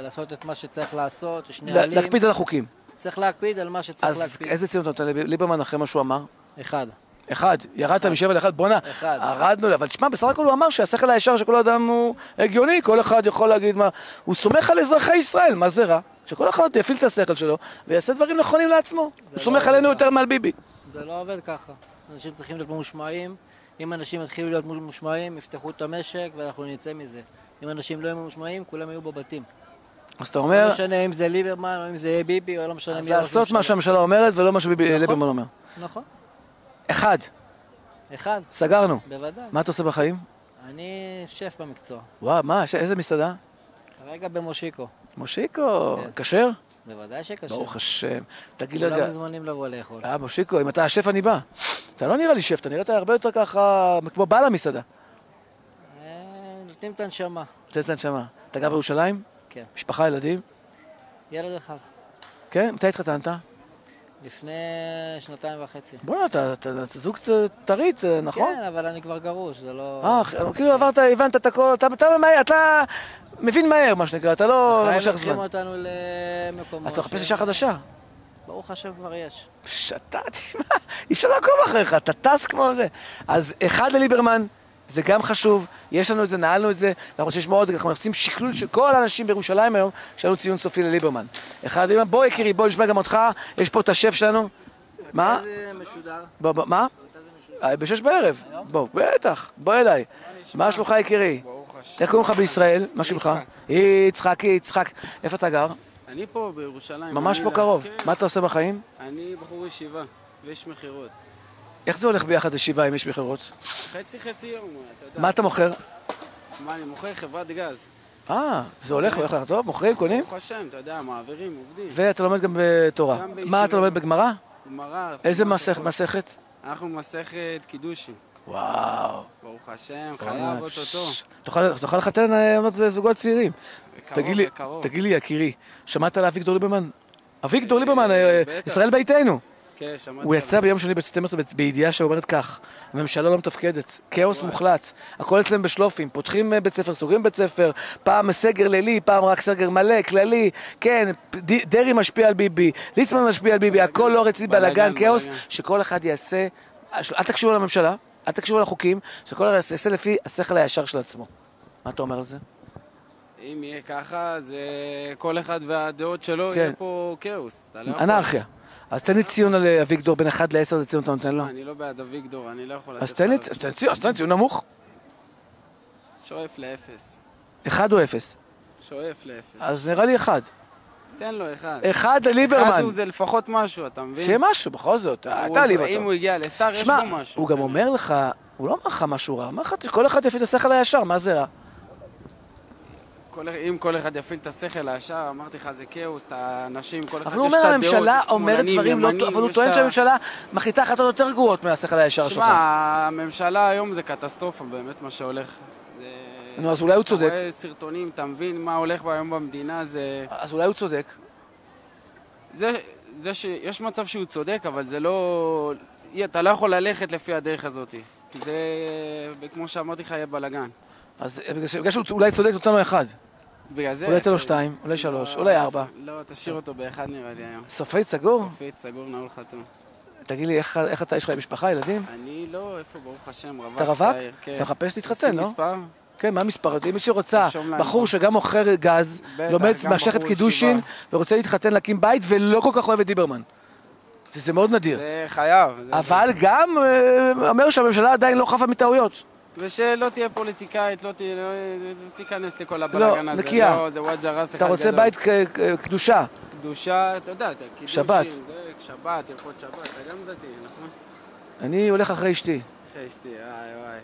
לעשות את מה שצריך לעשות, יש נהלים. להקפיד על החוקים. צריך להקפיד על מה שצריך אז להקפיד. איזה ציון אתה נותן לליברמן אחרי מה שהוא אמר? אחד. אחד. ירדת משבע לאחד, בואנה. ירדנו, אבל תשמע, בסך הכל הוא אמר שהשכל הישר של כל אדם הוא הגיוני, כל אחד יכול להגיד מה... הוא סומך על אזרחי ישראל, מה זה רע? שכל אחד יפעיל את השכל שלו ויעשה דברים נכונים לעצמו. הוא לא סומך עלינו. יותר מעל ביבי. זה לא עובד ככה. אנשים צריכים להיות ממושמעים. אם אנשים יתחילו להיות ממושמעים, יפתחו את המשק ואנחנו נצא מזה. אם אנשים לא יהיו ממושמעים, כולם יהיו בבתים. אז אתה לא אומר, משנה אם זה ליברמן או אם זה ביבי או לא משנה אז מי ראש לעשות מה ממשלה. שהממשלה אומרת ולא מה שביבי נכון. אומר. נכון, אחד, אחד, סגרנו. בוודאי. מה אתה עושה בחיים? אני שף במקצוע. וואו, מה, איזה מסעדה? כרגע במושיקו. מושיקו, כן. כשר? בוודאי שקשה. ברוך השם. תגיד לי כולם רגע, מוזמנים לבוא לאכול. אה, מושיקו, אם אתה השף אני בא. אתה לא נראה לי שף, אתה נראית הרבה יותר ככה, כמו בעל המסעדה. אה, נותנים את הנשמה. תן את הנשמה. אתה גר בירושלים? כן. משפחה, ילדים? ילד אחד. כן? מתי התחתנת? לפני שנתיים וחצי. בוא'נה, אתה אתה- אתה זוג טרי, נכון? כן, אבל אני כבר גרוש, זה לא... אה, כאילו עברת, הבנת את הכל, אתה- אתה ממהר, אתה מבין מהר, מה שנקרא, אתה לא החיים מושך לוקחים זמן. אותנו למקומות... אז אתה מחפש אישה חדשה. ברוך השם כבר יש. שאתה, תשמע, אי אפשר לעקוב אחריך, אתה טס כמו זה. אז אחד לליברמן, זה גם חשוב, יש לנו את זה, נעלנו את זה, אנחנו רוצים לשמור את זה, אנחנו עושים שקלול של כל האנשים בירושלים היום, שיש לנו ציון סופי לליברמן. אחד בוא יקירי, בוא נשמע גם אותך, יש פה את השף שלנו. מה? זה משודר. מה? אה, בשש בערב. בוא, בטח, בוא אליי. מה שלומך יקירי? איך קוראים לך בישראל? מה שמך? יצחק, יצחק. איפה אתה גר? אני פה בירושלים. ממש פה קרוב. כן. מה אתה עושה בחיים? אני בחור ישיבה, ויש מכירות. איך זה הולך ביחד לשבעה אם יש מכירות? חצי חצי יום, אתה יודע. מה אתה מוכר? מה, אני מוכר חברת גז. אה, זה הולך, הולך לך טוב? מוכרים, קונים? ברוך השם, אתה יודע, מעבירים, עובדים. ואתה לומד גם בתורה. גם בישיבה. מה אתה לומד בגמרא? גמרא. איזה. מסכת? אנחנו מסכת קידושין. וואו. ברוך השם, וואלה, חייב אוטוטו. תוכל לחתן אה, עונות לזוגות צעירים. תגיד לי. תגיד לי, יקירי, שמעת על אביגדור ליברמן? אביגדור ליברמן, אה. ישראל ביתנו. כן, שמעתי. הוא. יצא ביום שני ב-12 בידיעה שאומרת כך, הממשלה לא מתפקדת, כאוס מוחלט, הכל אצלם בשלופים, פותחים אה, בית ספר, סוגרים בית ספר, פעם סגר לילי, פעם רק סגר מלא, כללי, כן, דרעי משפיע על ביבי, ליצמן משפיע על ביבי, הכל לא רציני, בלאגן, כאוס. שכל אחד יעשה, אל תקשיבו לממשלה, אל תקשיבו לחוקים, שכל אחד יעשה לפי השכל הישר של עצמו. מה אתה אומר על זה? אם יהיה ככה, זה כל אחד והדעות שלו, כן. יהיה פה כאוס. לא אנרכיה. אז תן לי ציון על אה, אביגדור, בין 1 ל-10 זה ציון אתה נותן לו. אני לא בעד אביגדור, אני לא יכול לתת אז תן לי ציון, נמוך. שואף לאפס. 1 או 0? שואף לאפס. אז נראה לי 1. תן לו אחד. אחד לליברמן. אחד זה לפחות משהו, אתה מבין? שיהיה משהו, בכל זאת, הוא- אתה ליב אם. הוא הגיע לשר, יש בו משהו. הוא גם אומר לך, הוא לא אמר לך משהו רע, אמר לך, כל אחד את השכל הישר, מה זה רע? כל- אם כל אחד יפעיל את השכל הישר, אמרתי לך, זה כאוס, את האנשים, כל אחד אבל הוא יש אומר, את הדעות, הממשלה יש אומרת שמאלנים, דברים לא ימנים, אבל הוא יש טוען את ה- שהממשלה מחליטה החלטות יותר גרועות מהשכל הישר שלך. שמע, הממשלה היום זה קטסטרופה באמת, מה שהולך. נו, אז אולי הוא צודק. אתה רואה סרטונים, אתה מבין מה הולך היום במדינה, זה... אז אולי הוא צודק. זה, זה שיש מצב שהוא צודק, אבל זה לא... אתה לא יכול ללכת לפי הדרך הזאת. כי זה, כמו שאמרתי לך, יהיה בלאגן. אז אה, בגלל שהוא אולי צודק, נותן לו אחד. בגלל זה... אולי תן לו שתיים, אולי שלוש, אולי ארבע. לא, תשאיר אותו באחד נראה לי היום. סופית סגור? סופית, סגור, נעול חתום. תגיד לי, איך איך אתה, יש לך משפחה, ילדים? אני לא, איפה, ברוך השם, רווק אתה רווק? כן. אתה מחפש להתחתן, לא? מספר? כן, מה המספר? אם מישהו רוצה. בחור שגם מוכר גז, לומד בחור קידושין. ורוצה להתחתן, להקים בית, ולא כל כך אוהב את ליברמן. זה מאוד נדיר. זה חייב. אבל גם אה, אומר שהממשלה עדיין לא חפה מטעויות. ושלא תהיה פוליטיקאית, לא תהיה- לא תיכנס לכל הבלאגן הזה. נקייה. לא, זה וואג'ה ראס אחד אתה רוצה גדול. בית קדושה. קדושה, אתה יודע, קידושים, שבת. שבת, הלכות שבת, אתה גם דתי, נכון? אני הולך אחרי אשתי. אחרי אשתי, וואי וואי.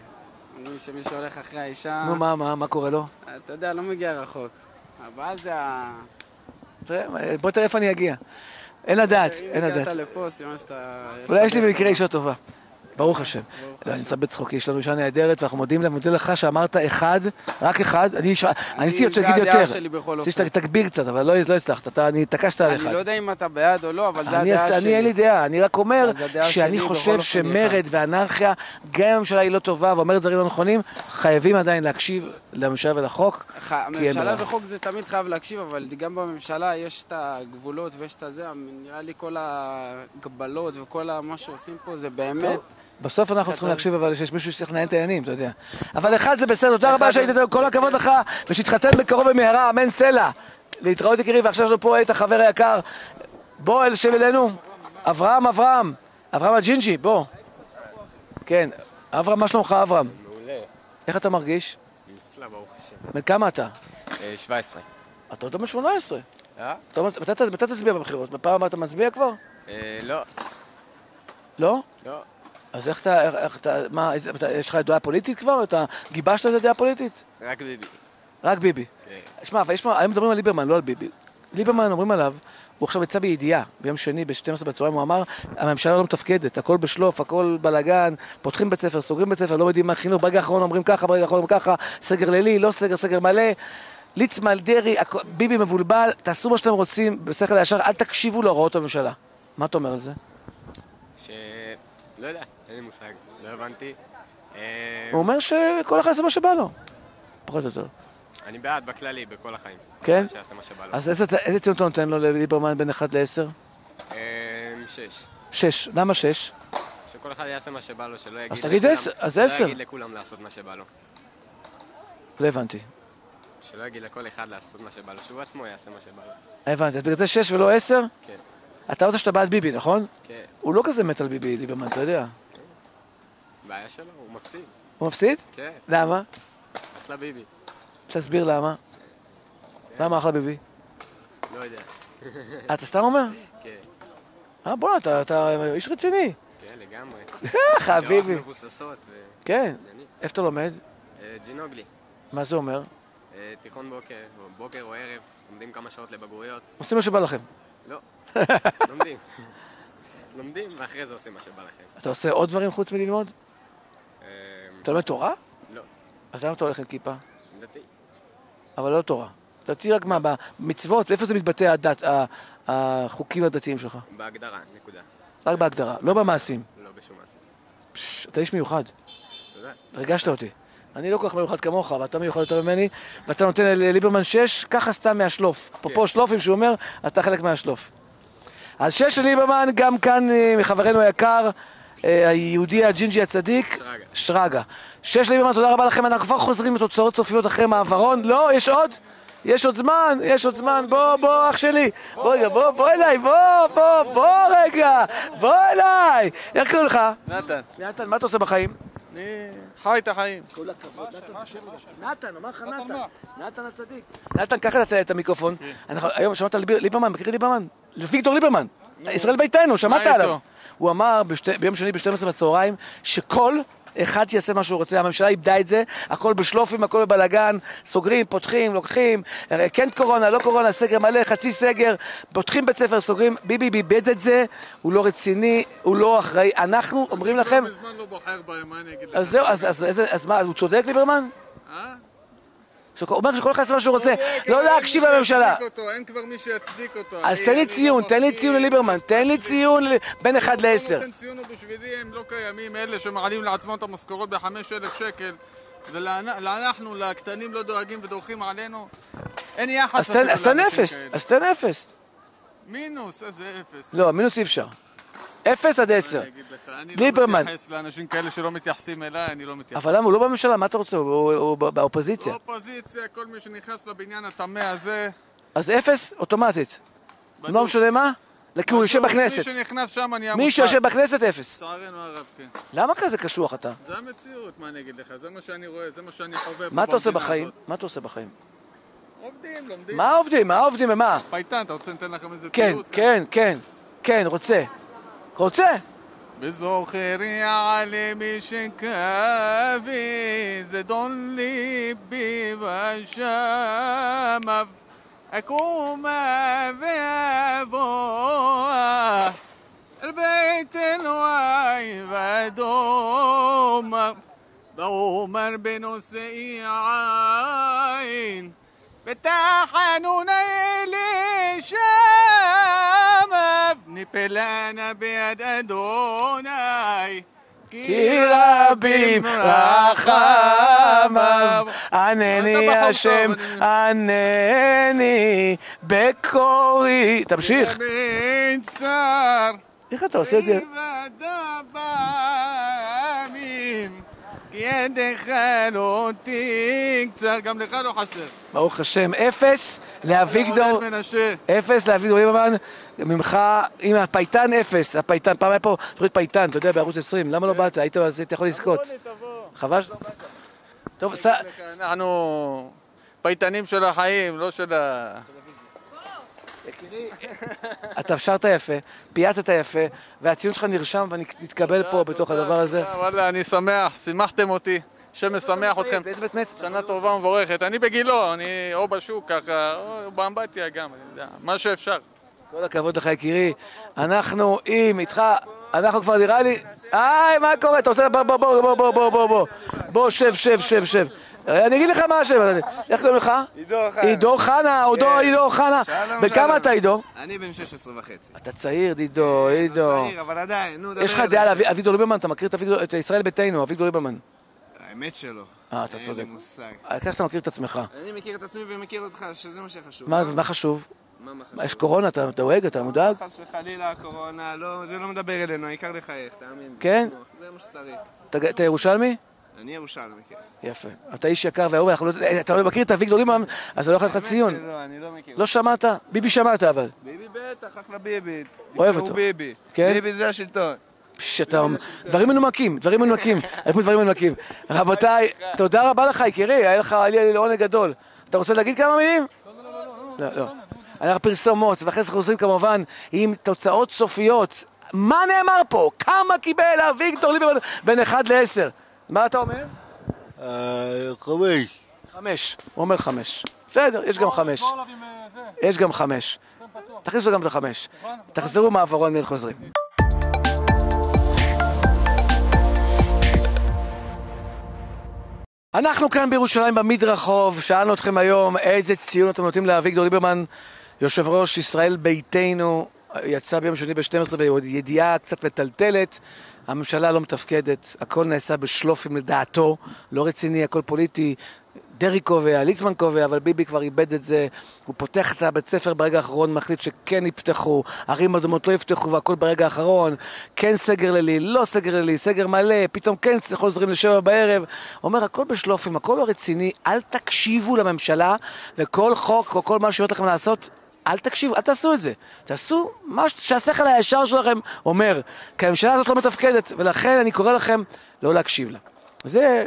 אומרים שמי שהולך אחרי האישה, נו, מה, מה, מה קורה לו? אתה יודע, לא מגיע רחוק. אבל זה ה... בוא תראה איפה אני אגיע. אין לדעת, אין אם לדעת. הגעת לפה, סימן שאתה... אולי יש לי במקרה אישה טובה. ברוך השם. לא, אני נמצא בצחוק, יש לנו אישה נהדרת, ואנחנו מודים לה, מודים לך שאמרת אחד, רק אחד. אני אני זה להגיד יותר. רציתי. שתגביר קצת, אבל לא לא הצלחת, אתה- אני התעקשת על אני אחד. לא יודע אם אתה בעד או לא, אבל זה אני, הדעה אני שלי. אין לי דעה, אני רק אומר שאני חושב שמרד ואנרכיה, גם אם הממשלה היא לא טובה ואומרת דברים לא נכונים, חייבים עדיין להקשיב לממשלה ולחוק. הממשלה. וחוק זה תמיד חייב להקשיב, אבל גם בממשלה יש את הגבולות ויש את הזה, נראה לי כל ההגבלות וכל מה שעושים פה זה באמת... בסוף אנחנו צריכים להקשיב אבל שיש מישהו שצריך לנהל את העניינים, אתה יודע. אבל אחד זה בסדר, תודה רבה שהיית איתנו, כל הכבוד לך, ושתתחתן בקרוב במהרה, אמן סלע. להתראות יקירי, ועכשיו יש לנו פה את החבר היקר. בוא, אל שב אלינו. אברהם, אברהם. אברהם הג'ינג'י, בוא. כן, אברהם, מה שלומך אברהם? מעולה. איך אתה מרגיש? נפלא, ברוך השם. בן כמה אתה? אה, 17. אתה עוד לא בן 18. אה? מתי תצביע בבחירות? בפעם הבאה אתה מצביע כבר? אה, לא. לא? לא. אז איך אתה, איך- אתה, מה, איזה- אתה- יש לך דעה פוליטית כבר? אתה גיבשת איזה דעה פוליטית? רק ביבי. רק ביבי. כן. שמע, אבל יש פה, היום מדברים על ליברמן, לא על ביבי. ליברמן, אומרים עליו, הוא עכשיו יצא בידיעה, ביום שני ב-12 בצהריים הוא אמר, הממשלה לא מתפקדת, הכל בשלוף, הכל בלאגן, פותחים בית ספר, סוגרים בית ספר, לא יודעים מה חינוך, ברגע האחרון אומרים ככה, ברגע האחרון אומרים ככה, סגר לילי, לא סגר, סגר מלא. ליצמן, דרעי, ביבי מבולבל, תעשו מה שאתם רוצים, בשכל הישר, אל תקשיבו להוראות הממשלה. מה אתה אומר על זה? ש... לא יודע, אין לי מושג. לא הבנתי. אה, הוא אומר שכל אחד יעשה מה שבא לו, פחות או יותר. אני בעד בכללי, בכל החיים. כן? שיעשה מה שבא לו. אז איזה, איזה ציון אתה נותן לו לליברמן בין 1 ל-10? אה, שש. 6. למה 6? שכל אחד יעשה מה שבא לו, שלא יגיד... תגיד לכולם- עשר, אז שלא עשר. יגיד לכולם לעשות מה שבא לו. לא הבנתי. שלא יגיד לכל אחד לעשות מה שבא לו, שהוא עצמו יעשה מה שבא לו. הבנתי, אז בגלל זה 6 ולא 10? כן. אתה רוצה שאתה בעד ביבי, נכון? כן. הוא לא כזה מת על ביבי, ליברמן, אתה יודע. בעיה שלו, הוא מפסיד. הוא מפסיד? כן. למה? אחלה ביבי. תסביר למה. למה אחלה ביבי? לא יודע. אה, אתה סתם אומר? כן. אה, בוא'נה, אתה- אתה איש רציני. כן, לגמרי. חביבי. דעות מבוססות. ו- כן. איפה אתה לומד? אה, ג'ינוגלי. מה זה אומר? אה, תיכון בוקר, בוקר או ערב, לומדים כמה שעות לבגרויות. עושים מה שבא לכם. לא, לומדים. לומדים, ואחרי זה עושים מה שבא לכם. אתה עושה עוד דברים חוץ מללמוד? אתה לומד תורה? לא, אז למה אתה הולך עם כיפה? דתי. אבל לא תורה. דתי רק מה, במצוות? איפה זה מתבטא הדת, החוקים הדתיים שלך? בהגדרה, נקודה. רק בהגדרה, לא במעשים. לא בשום מעשה. פש, אתה איש מיוחד. תודה. ריגשת אותי. אני לא כל כך מיוחד כמוך, אבל אתה מיוחד יותר ממני, ואתה נותן לליברמן שש, ככה סתם מהשלוף. אפרופו שלופים שהוא אומר, אתה חלק מהשלוף. אז שש לליברמן, גם כאן אה, מחברנו היקר, היהודי הג'ינג'י הצדיק, שרגא. שש לליברמן, תודה רבה לכם, אנחנו כבר חוזרים לתוצאות סופיות אחרי מעברון. לא, יש עוד? יש עוד זמן, יש עוד זמן, בוא, בוא, אח שלי. בוא רגע, בוא, בוא אליי, בוא, בוא, בוא רגע, בוא אליי. איך קוראים לך? נתן. נתן, מה אתה עושה בחיים? אני חי את החיים. כל הכבוד, נתן, אמר לך נתן. נתן הצדיק. נתן, קח את- המיקרופון. אנחנו- היום שמעת על ליבר- ליברמן, מכיר את ליברמן? ויקטור ליברמן. ישראל ביתנו, שמעת עליו. איתו? הוא אמר בשתי- ביום שני ב-12 בצהריים, שכל אחד יעשה מה שהוא רוצה. הממשלה איבדה את זה, הכל בשלופים, הכל בבלאגן, סוגרים, פותחים, לוקחים, כן קורונה, לא קורונה, סגר מלא, חצי סגר, פותחים בית ספר, סוגרים. ביבי איבד את זה, הוא לא רציני, הוא לא אחראי. אנחנו אומרים לכם... מזמן לא בוחר בהם, מה אני אגיד לך? אז זהו, אז, אז, אז, אז מה, הוא צודק ליברמן? אה? שהוא אומר שכל אחד יעשה מה שהוא רוצה, לא אבל אין להקשיב לממשלה. אין כבר מי שיצדיק אותו. אז תן לי אני ציון, לא תן לי. ציון לליברמן, תן לי ציון בין 1 לא ל-10. נותן ציון בשבילי, הם לא קיימים, אלה שמעלים לעצמם את המשכורות ב-5,000 שקל. ואנחנו, לקטנים, לא דואגים ודורכים עלינו. אין יחס אז תן- אפס. אז תן אפס. מינוס, איזה אפס. לא, מינוס אי אפשר. אפס עד עשר. אני לך, אני ליברמן. לא מתייחס לאנשים כאלה שלא מתייחסים אליי, אני לא מתייחס. אבל למה? הוא לא בממשלה, מה אתה רוצה? הוא- באופוזיציה. אופוזיציה, כל מי שנכנס לבניין הטמא הזה... אז אפס, אוטומטית. לא משנה מה? כי הוא יושב בכנסת. מי שנכנס שם נהיה מי מושחת. שיושב בכנסת, אפס. לצערנו הרב, כן. למה כזה קשוח אתה? זה המציאות, מה אני אגיד לך? זה מה שאני רואה, זה מה שאני חווה מה אתה עושה בחיים? מה אתה עושה בחיים? עובדים, לומדים. מה עובדים? מה עובדים ומה? פייטן, אתה רוצה ניתן לכם איזה כן, פיוט? כן, כן, כן, רוצה. רוצה. بزخري مش كافي زد لبي بشامف أكوما في ابو البيت الواي دوما دوما بنسي عين بتاحن نيلي شاف נפלנה ביד אדוני. כי רבים רחמיו, ענני השם, ענני בקורי. תמשיך. איך אתה עושה את זה? ידך לא תקצר גם לך לא חסר ברוך השם, אפס לאביגדור. אפס לאביגדור ליברמן, ממך, עם הפייטן אפס, הפייטן, פעם היה פה תוכנית פייטן, אתה יודע, בערוץ 20, למה לא באת? היית אז היית יכול לזכות. חבל שלא באת. טוב, ס- אנחנו פייטנים של החיים, לא של ה... אתה שרת יפה, פייטת יפה, והציון שלך נרשם ונתקבל פה בתוך הדבר הזה. וואלה, אני שמח, שימחתם אותי. השם משמח אתכם. באיזה בית כנסת? שנה טובה ומבורכת. אני בגילו, אני או בשוק ככה, או באמבטיה גם, אני יודע, מה שאפשר. כל הכבוד לך יקירי, אנחנו עם, איתך, אנחנו כבר נראה לי, היי, מה קורה? אתה רוצה, בוא, בוא, בוא, בוא, בוא, בוא, בוא, בוא, שב, שב, שב, שב. אני אגיד לך מה השם, איך קוראים לך? עידו חנה. עידו חנה, עידו עידו חנה. שלום, בכמה שלום. אתה עידו? אני בן 16 וחצי. אתה צעיר, עידו, עידו. צעיר, אבל עדיין, נו, דבר יש לך על דעה. על אבי- אביגדור ליברמן? אתה מכיר את אביגדור- את ישראל ביתנו, אביגדור ליברמן. האמת שלא. אה, אתה אין צודק. לי מושג. העיקר שאתה מכיר את עצמך. אני מכיר את עצמי ומכיר אותך, שזה מה שחשוב. מה חשוב? מה מה חשוב? מה, יש קורונה, אתה דואג, אתה מודאג? חס וחלילה, הקורונה, לא, זה לא מדבר אלינו, העיקר לחייך, תאמין. לי, כן? זה מה שצריך. אתה- אתה ירושלמי? אני ירושלמי, כן. יפה. אתה איש יקר ואהוב, לא- אתה לא מכיר את אביגדור ליברמן, אז אני לא יכול לתת לך ציון. שלא, אני לא מכיר. לא שמעת? ביבי שמעת אבל. ביבי בטח, אחלה ביבי. אוהב אותו. ביבי. כן? ביבי זה השלטון. שאתה דברים מנומקים, דברים מנומקים, היו פה דברים מנומקים. רבותיי, תודה רבה לך יקירי, היה לך, היה לי לעונג גדול. אתה רוצה להגיד כמה מילים? לא, לא. אנחנו פרסומות, ואחרי זה חוזרים כמובן עם תוצאות סופיות. מה נאמר פה? כמה קיבל אביגדור ליברמן בין 1 ל-10? מה אתה אומר? חמש. חמש. הוא אומר חמש. בסדר, יש גם חמש. יש גם חמש. תכניסו גם את החמש. תחזרו מעברון מיד חוזרים. אנחנו כאן בירושלים במדרחוב, שאלנו אתכם היום איזה ציון אתם נותנים לאביגדור ליברמן, יושב ראש ישראל ביתנו, יצא ביום שני ב-12 בידיעה קצת מטלטלת, הממשלה לא מתפקדת, הכל נעשה בשלופים לדעתו, לא רציני, הכל פוליטי, דרעי קובע, ליצמן קובע, אבל ביבי כבר איבד את זה, הוא פותח את הבית ספר ברגע האחרון, מחליט שכן יפתחו, ערים אדומות לא יפתחו והכל ברגע האחרון, כן סגר לילי, לא סגר לילי, סגר מלא, פתאום כן חוזרים לשבע בערב, אומר הכל בשלופים, הכל לא רציני, אל תקשיבו לממשלה, וכל חוק או כל מה שאומרת לכם לעשות, אל תקשיבו, אל תעשו את זה. תעשו מה שהשכל הישר שלכם אומר, כי הממשלה הזאת לא מתפקדת, ולכן אני קורא לכם לא להקשיב לה. זה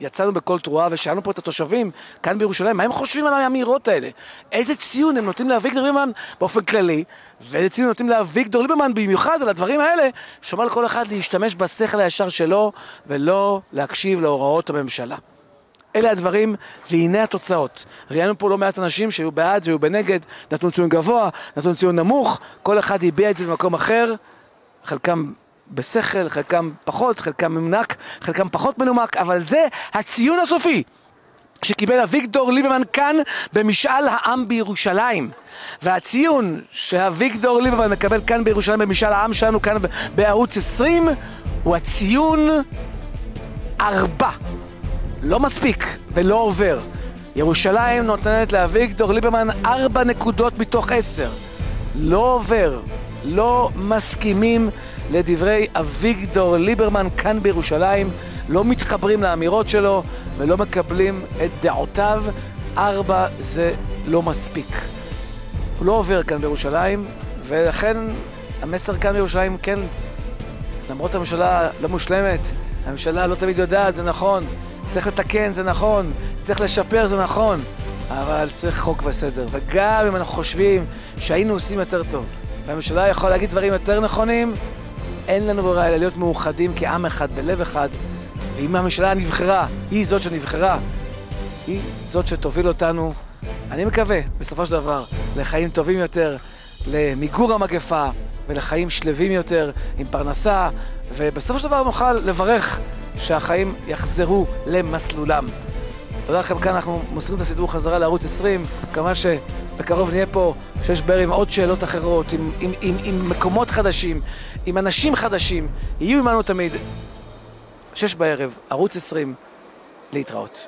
יצאנו בקול תרועה ושאלנו פה את התושבים כאן בירושלים, מה הם חושבים על האמירות האלה? איזה ציון הם נותנים לאביגדור ליברמן באופן כללי, ואיזה ציון הם נותנים לאביגדור ליברמן במיוחד על הדברים האלה, שאומר לכל אחד להשתמש בשכל הישר שלו ולא להקשיב להוראות הממשלה. אלה הדברים, והנה התוצאות. ראיינו פה לא מעט אנשים שהיו בעד והיו בנגד, נתנו ציון גבוה, נתנו ציון נמוך, כל אחד הביע את זה במקום אחר, חלקם בשכל, חלקם פחות, חלקם מנומק, חלקם פחות מנומק, אבל זה הציון הסופי. שקיבל אביגדור ליברמן כאן במשאל העם בירושלים. והציון שאביגדור ליברמן מקבל כאן בירושלים במשאל העם שלנו כאן בערוץ 20 הוא הציון ארבע. לא מספיק ולא עובר. ירושלים נותנת לאביגדור ליברמן ארבע נקודות מתוך עשר. לא עובר, לא מסכימים לדברי אביגדור ליברמן כאן בירושלים, לא מתחברים לאמירות שלו ולא מקבלים את דעותיו. ארבע זה לא מספיק. הוא לא עובר כאן בירושלים, ולכן המסר כאן בירושלים כן, למרות הממשלה לא מושלמת, הממשלה לא תמיד יודעת, זה נכון, צריך לתקן, זה נכון, צריך לשפר, זה נכון, אבל צריך חוק וסדר. וגם אם אנחנו חושבים שהיינו עושים יותר טוב, והממשלה יכולה להגיד דברים יותר נכונים, אין לנו ברירה אלא להיות מאוחדים כעם אחד, בלב אחד. ואם הממשלה נבחרה, היא זאת שנבחרה, היא זאת שתוביל אותנו, אני מקווה, בסופו של דבר, לחיים טובים יותר, למיגור המגפה ולחיים שלווים יותר, עם פרנסה, ובסופו של דבר נוכל לברך שהחיים יחזרו למסלולם. תודה לכם, כאן אנחנו מוסרים את הסידור חזרה לערוץ 20. כמובן שבקרוב נהיה פה שש בערב עם עוד שאלות אחרות, עם, עם, עם, עם מקומות חדשים, עם אנשים חדשים. יהיו עמנו תמיד. שש בערב, ערוץ 20, להתראות.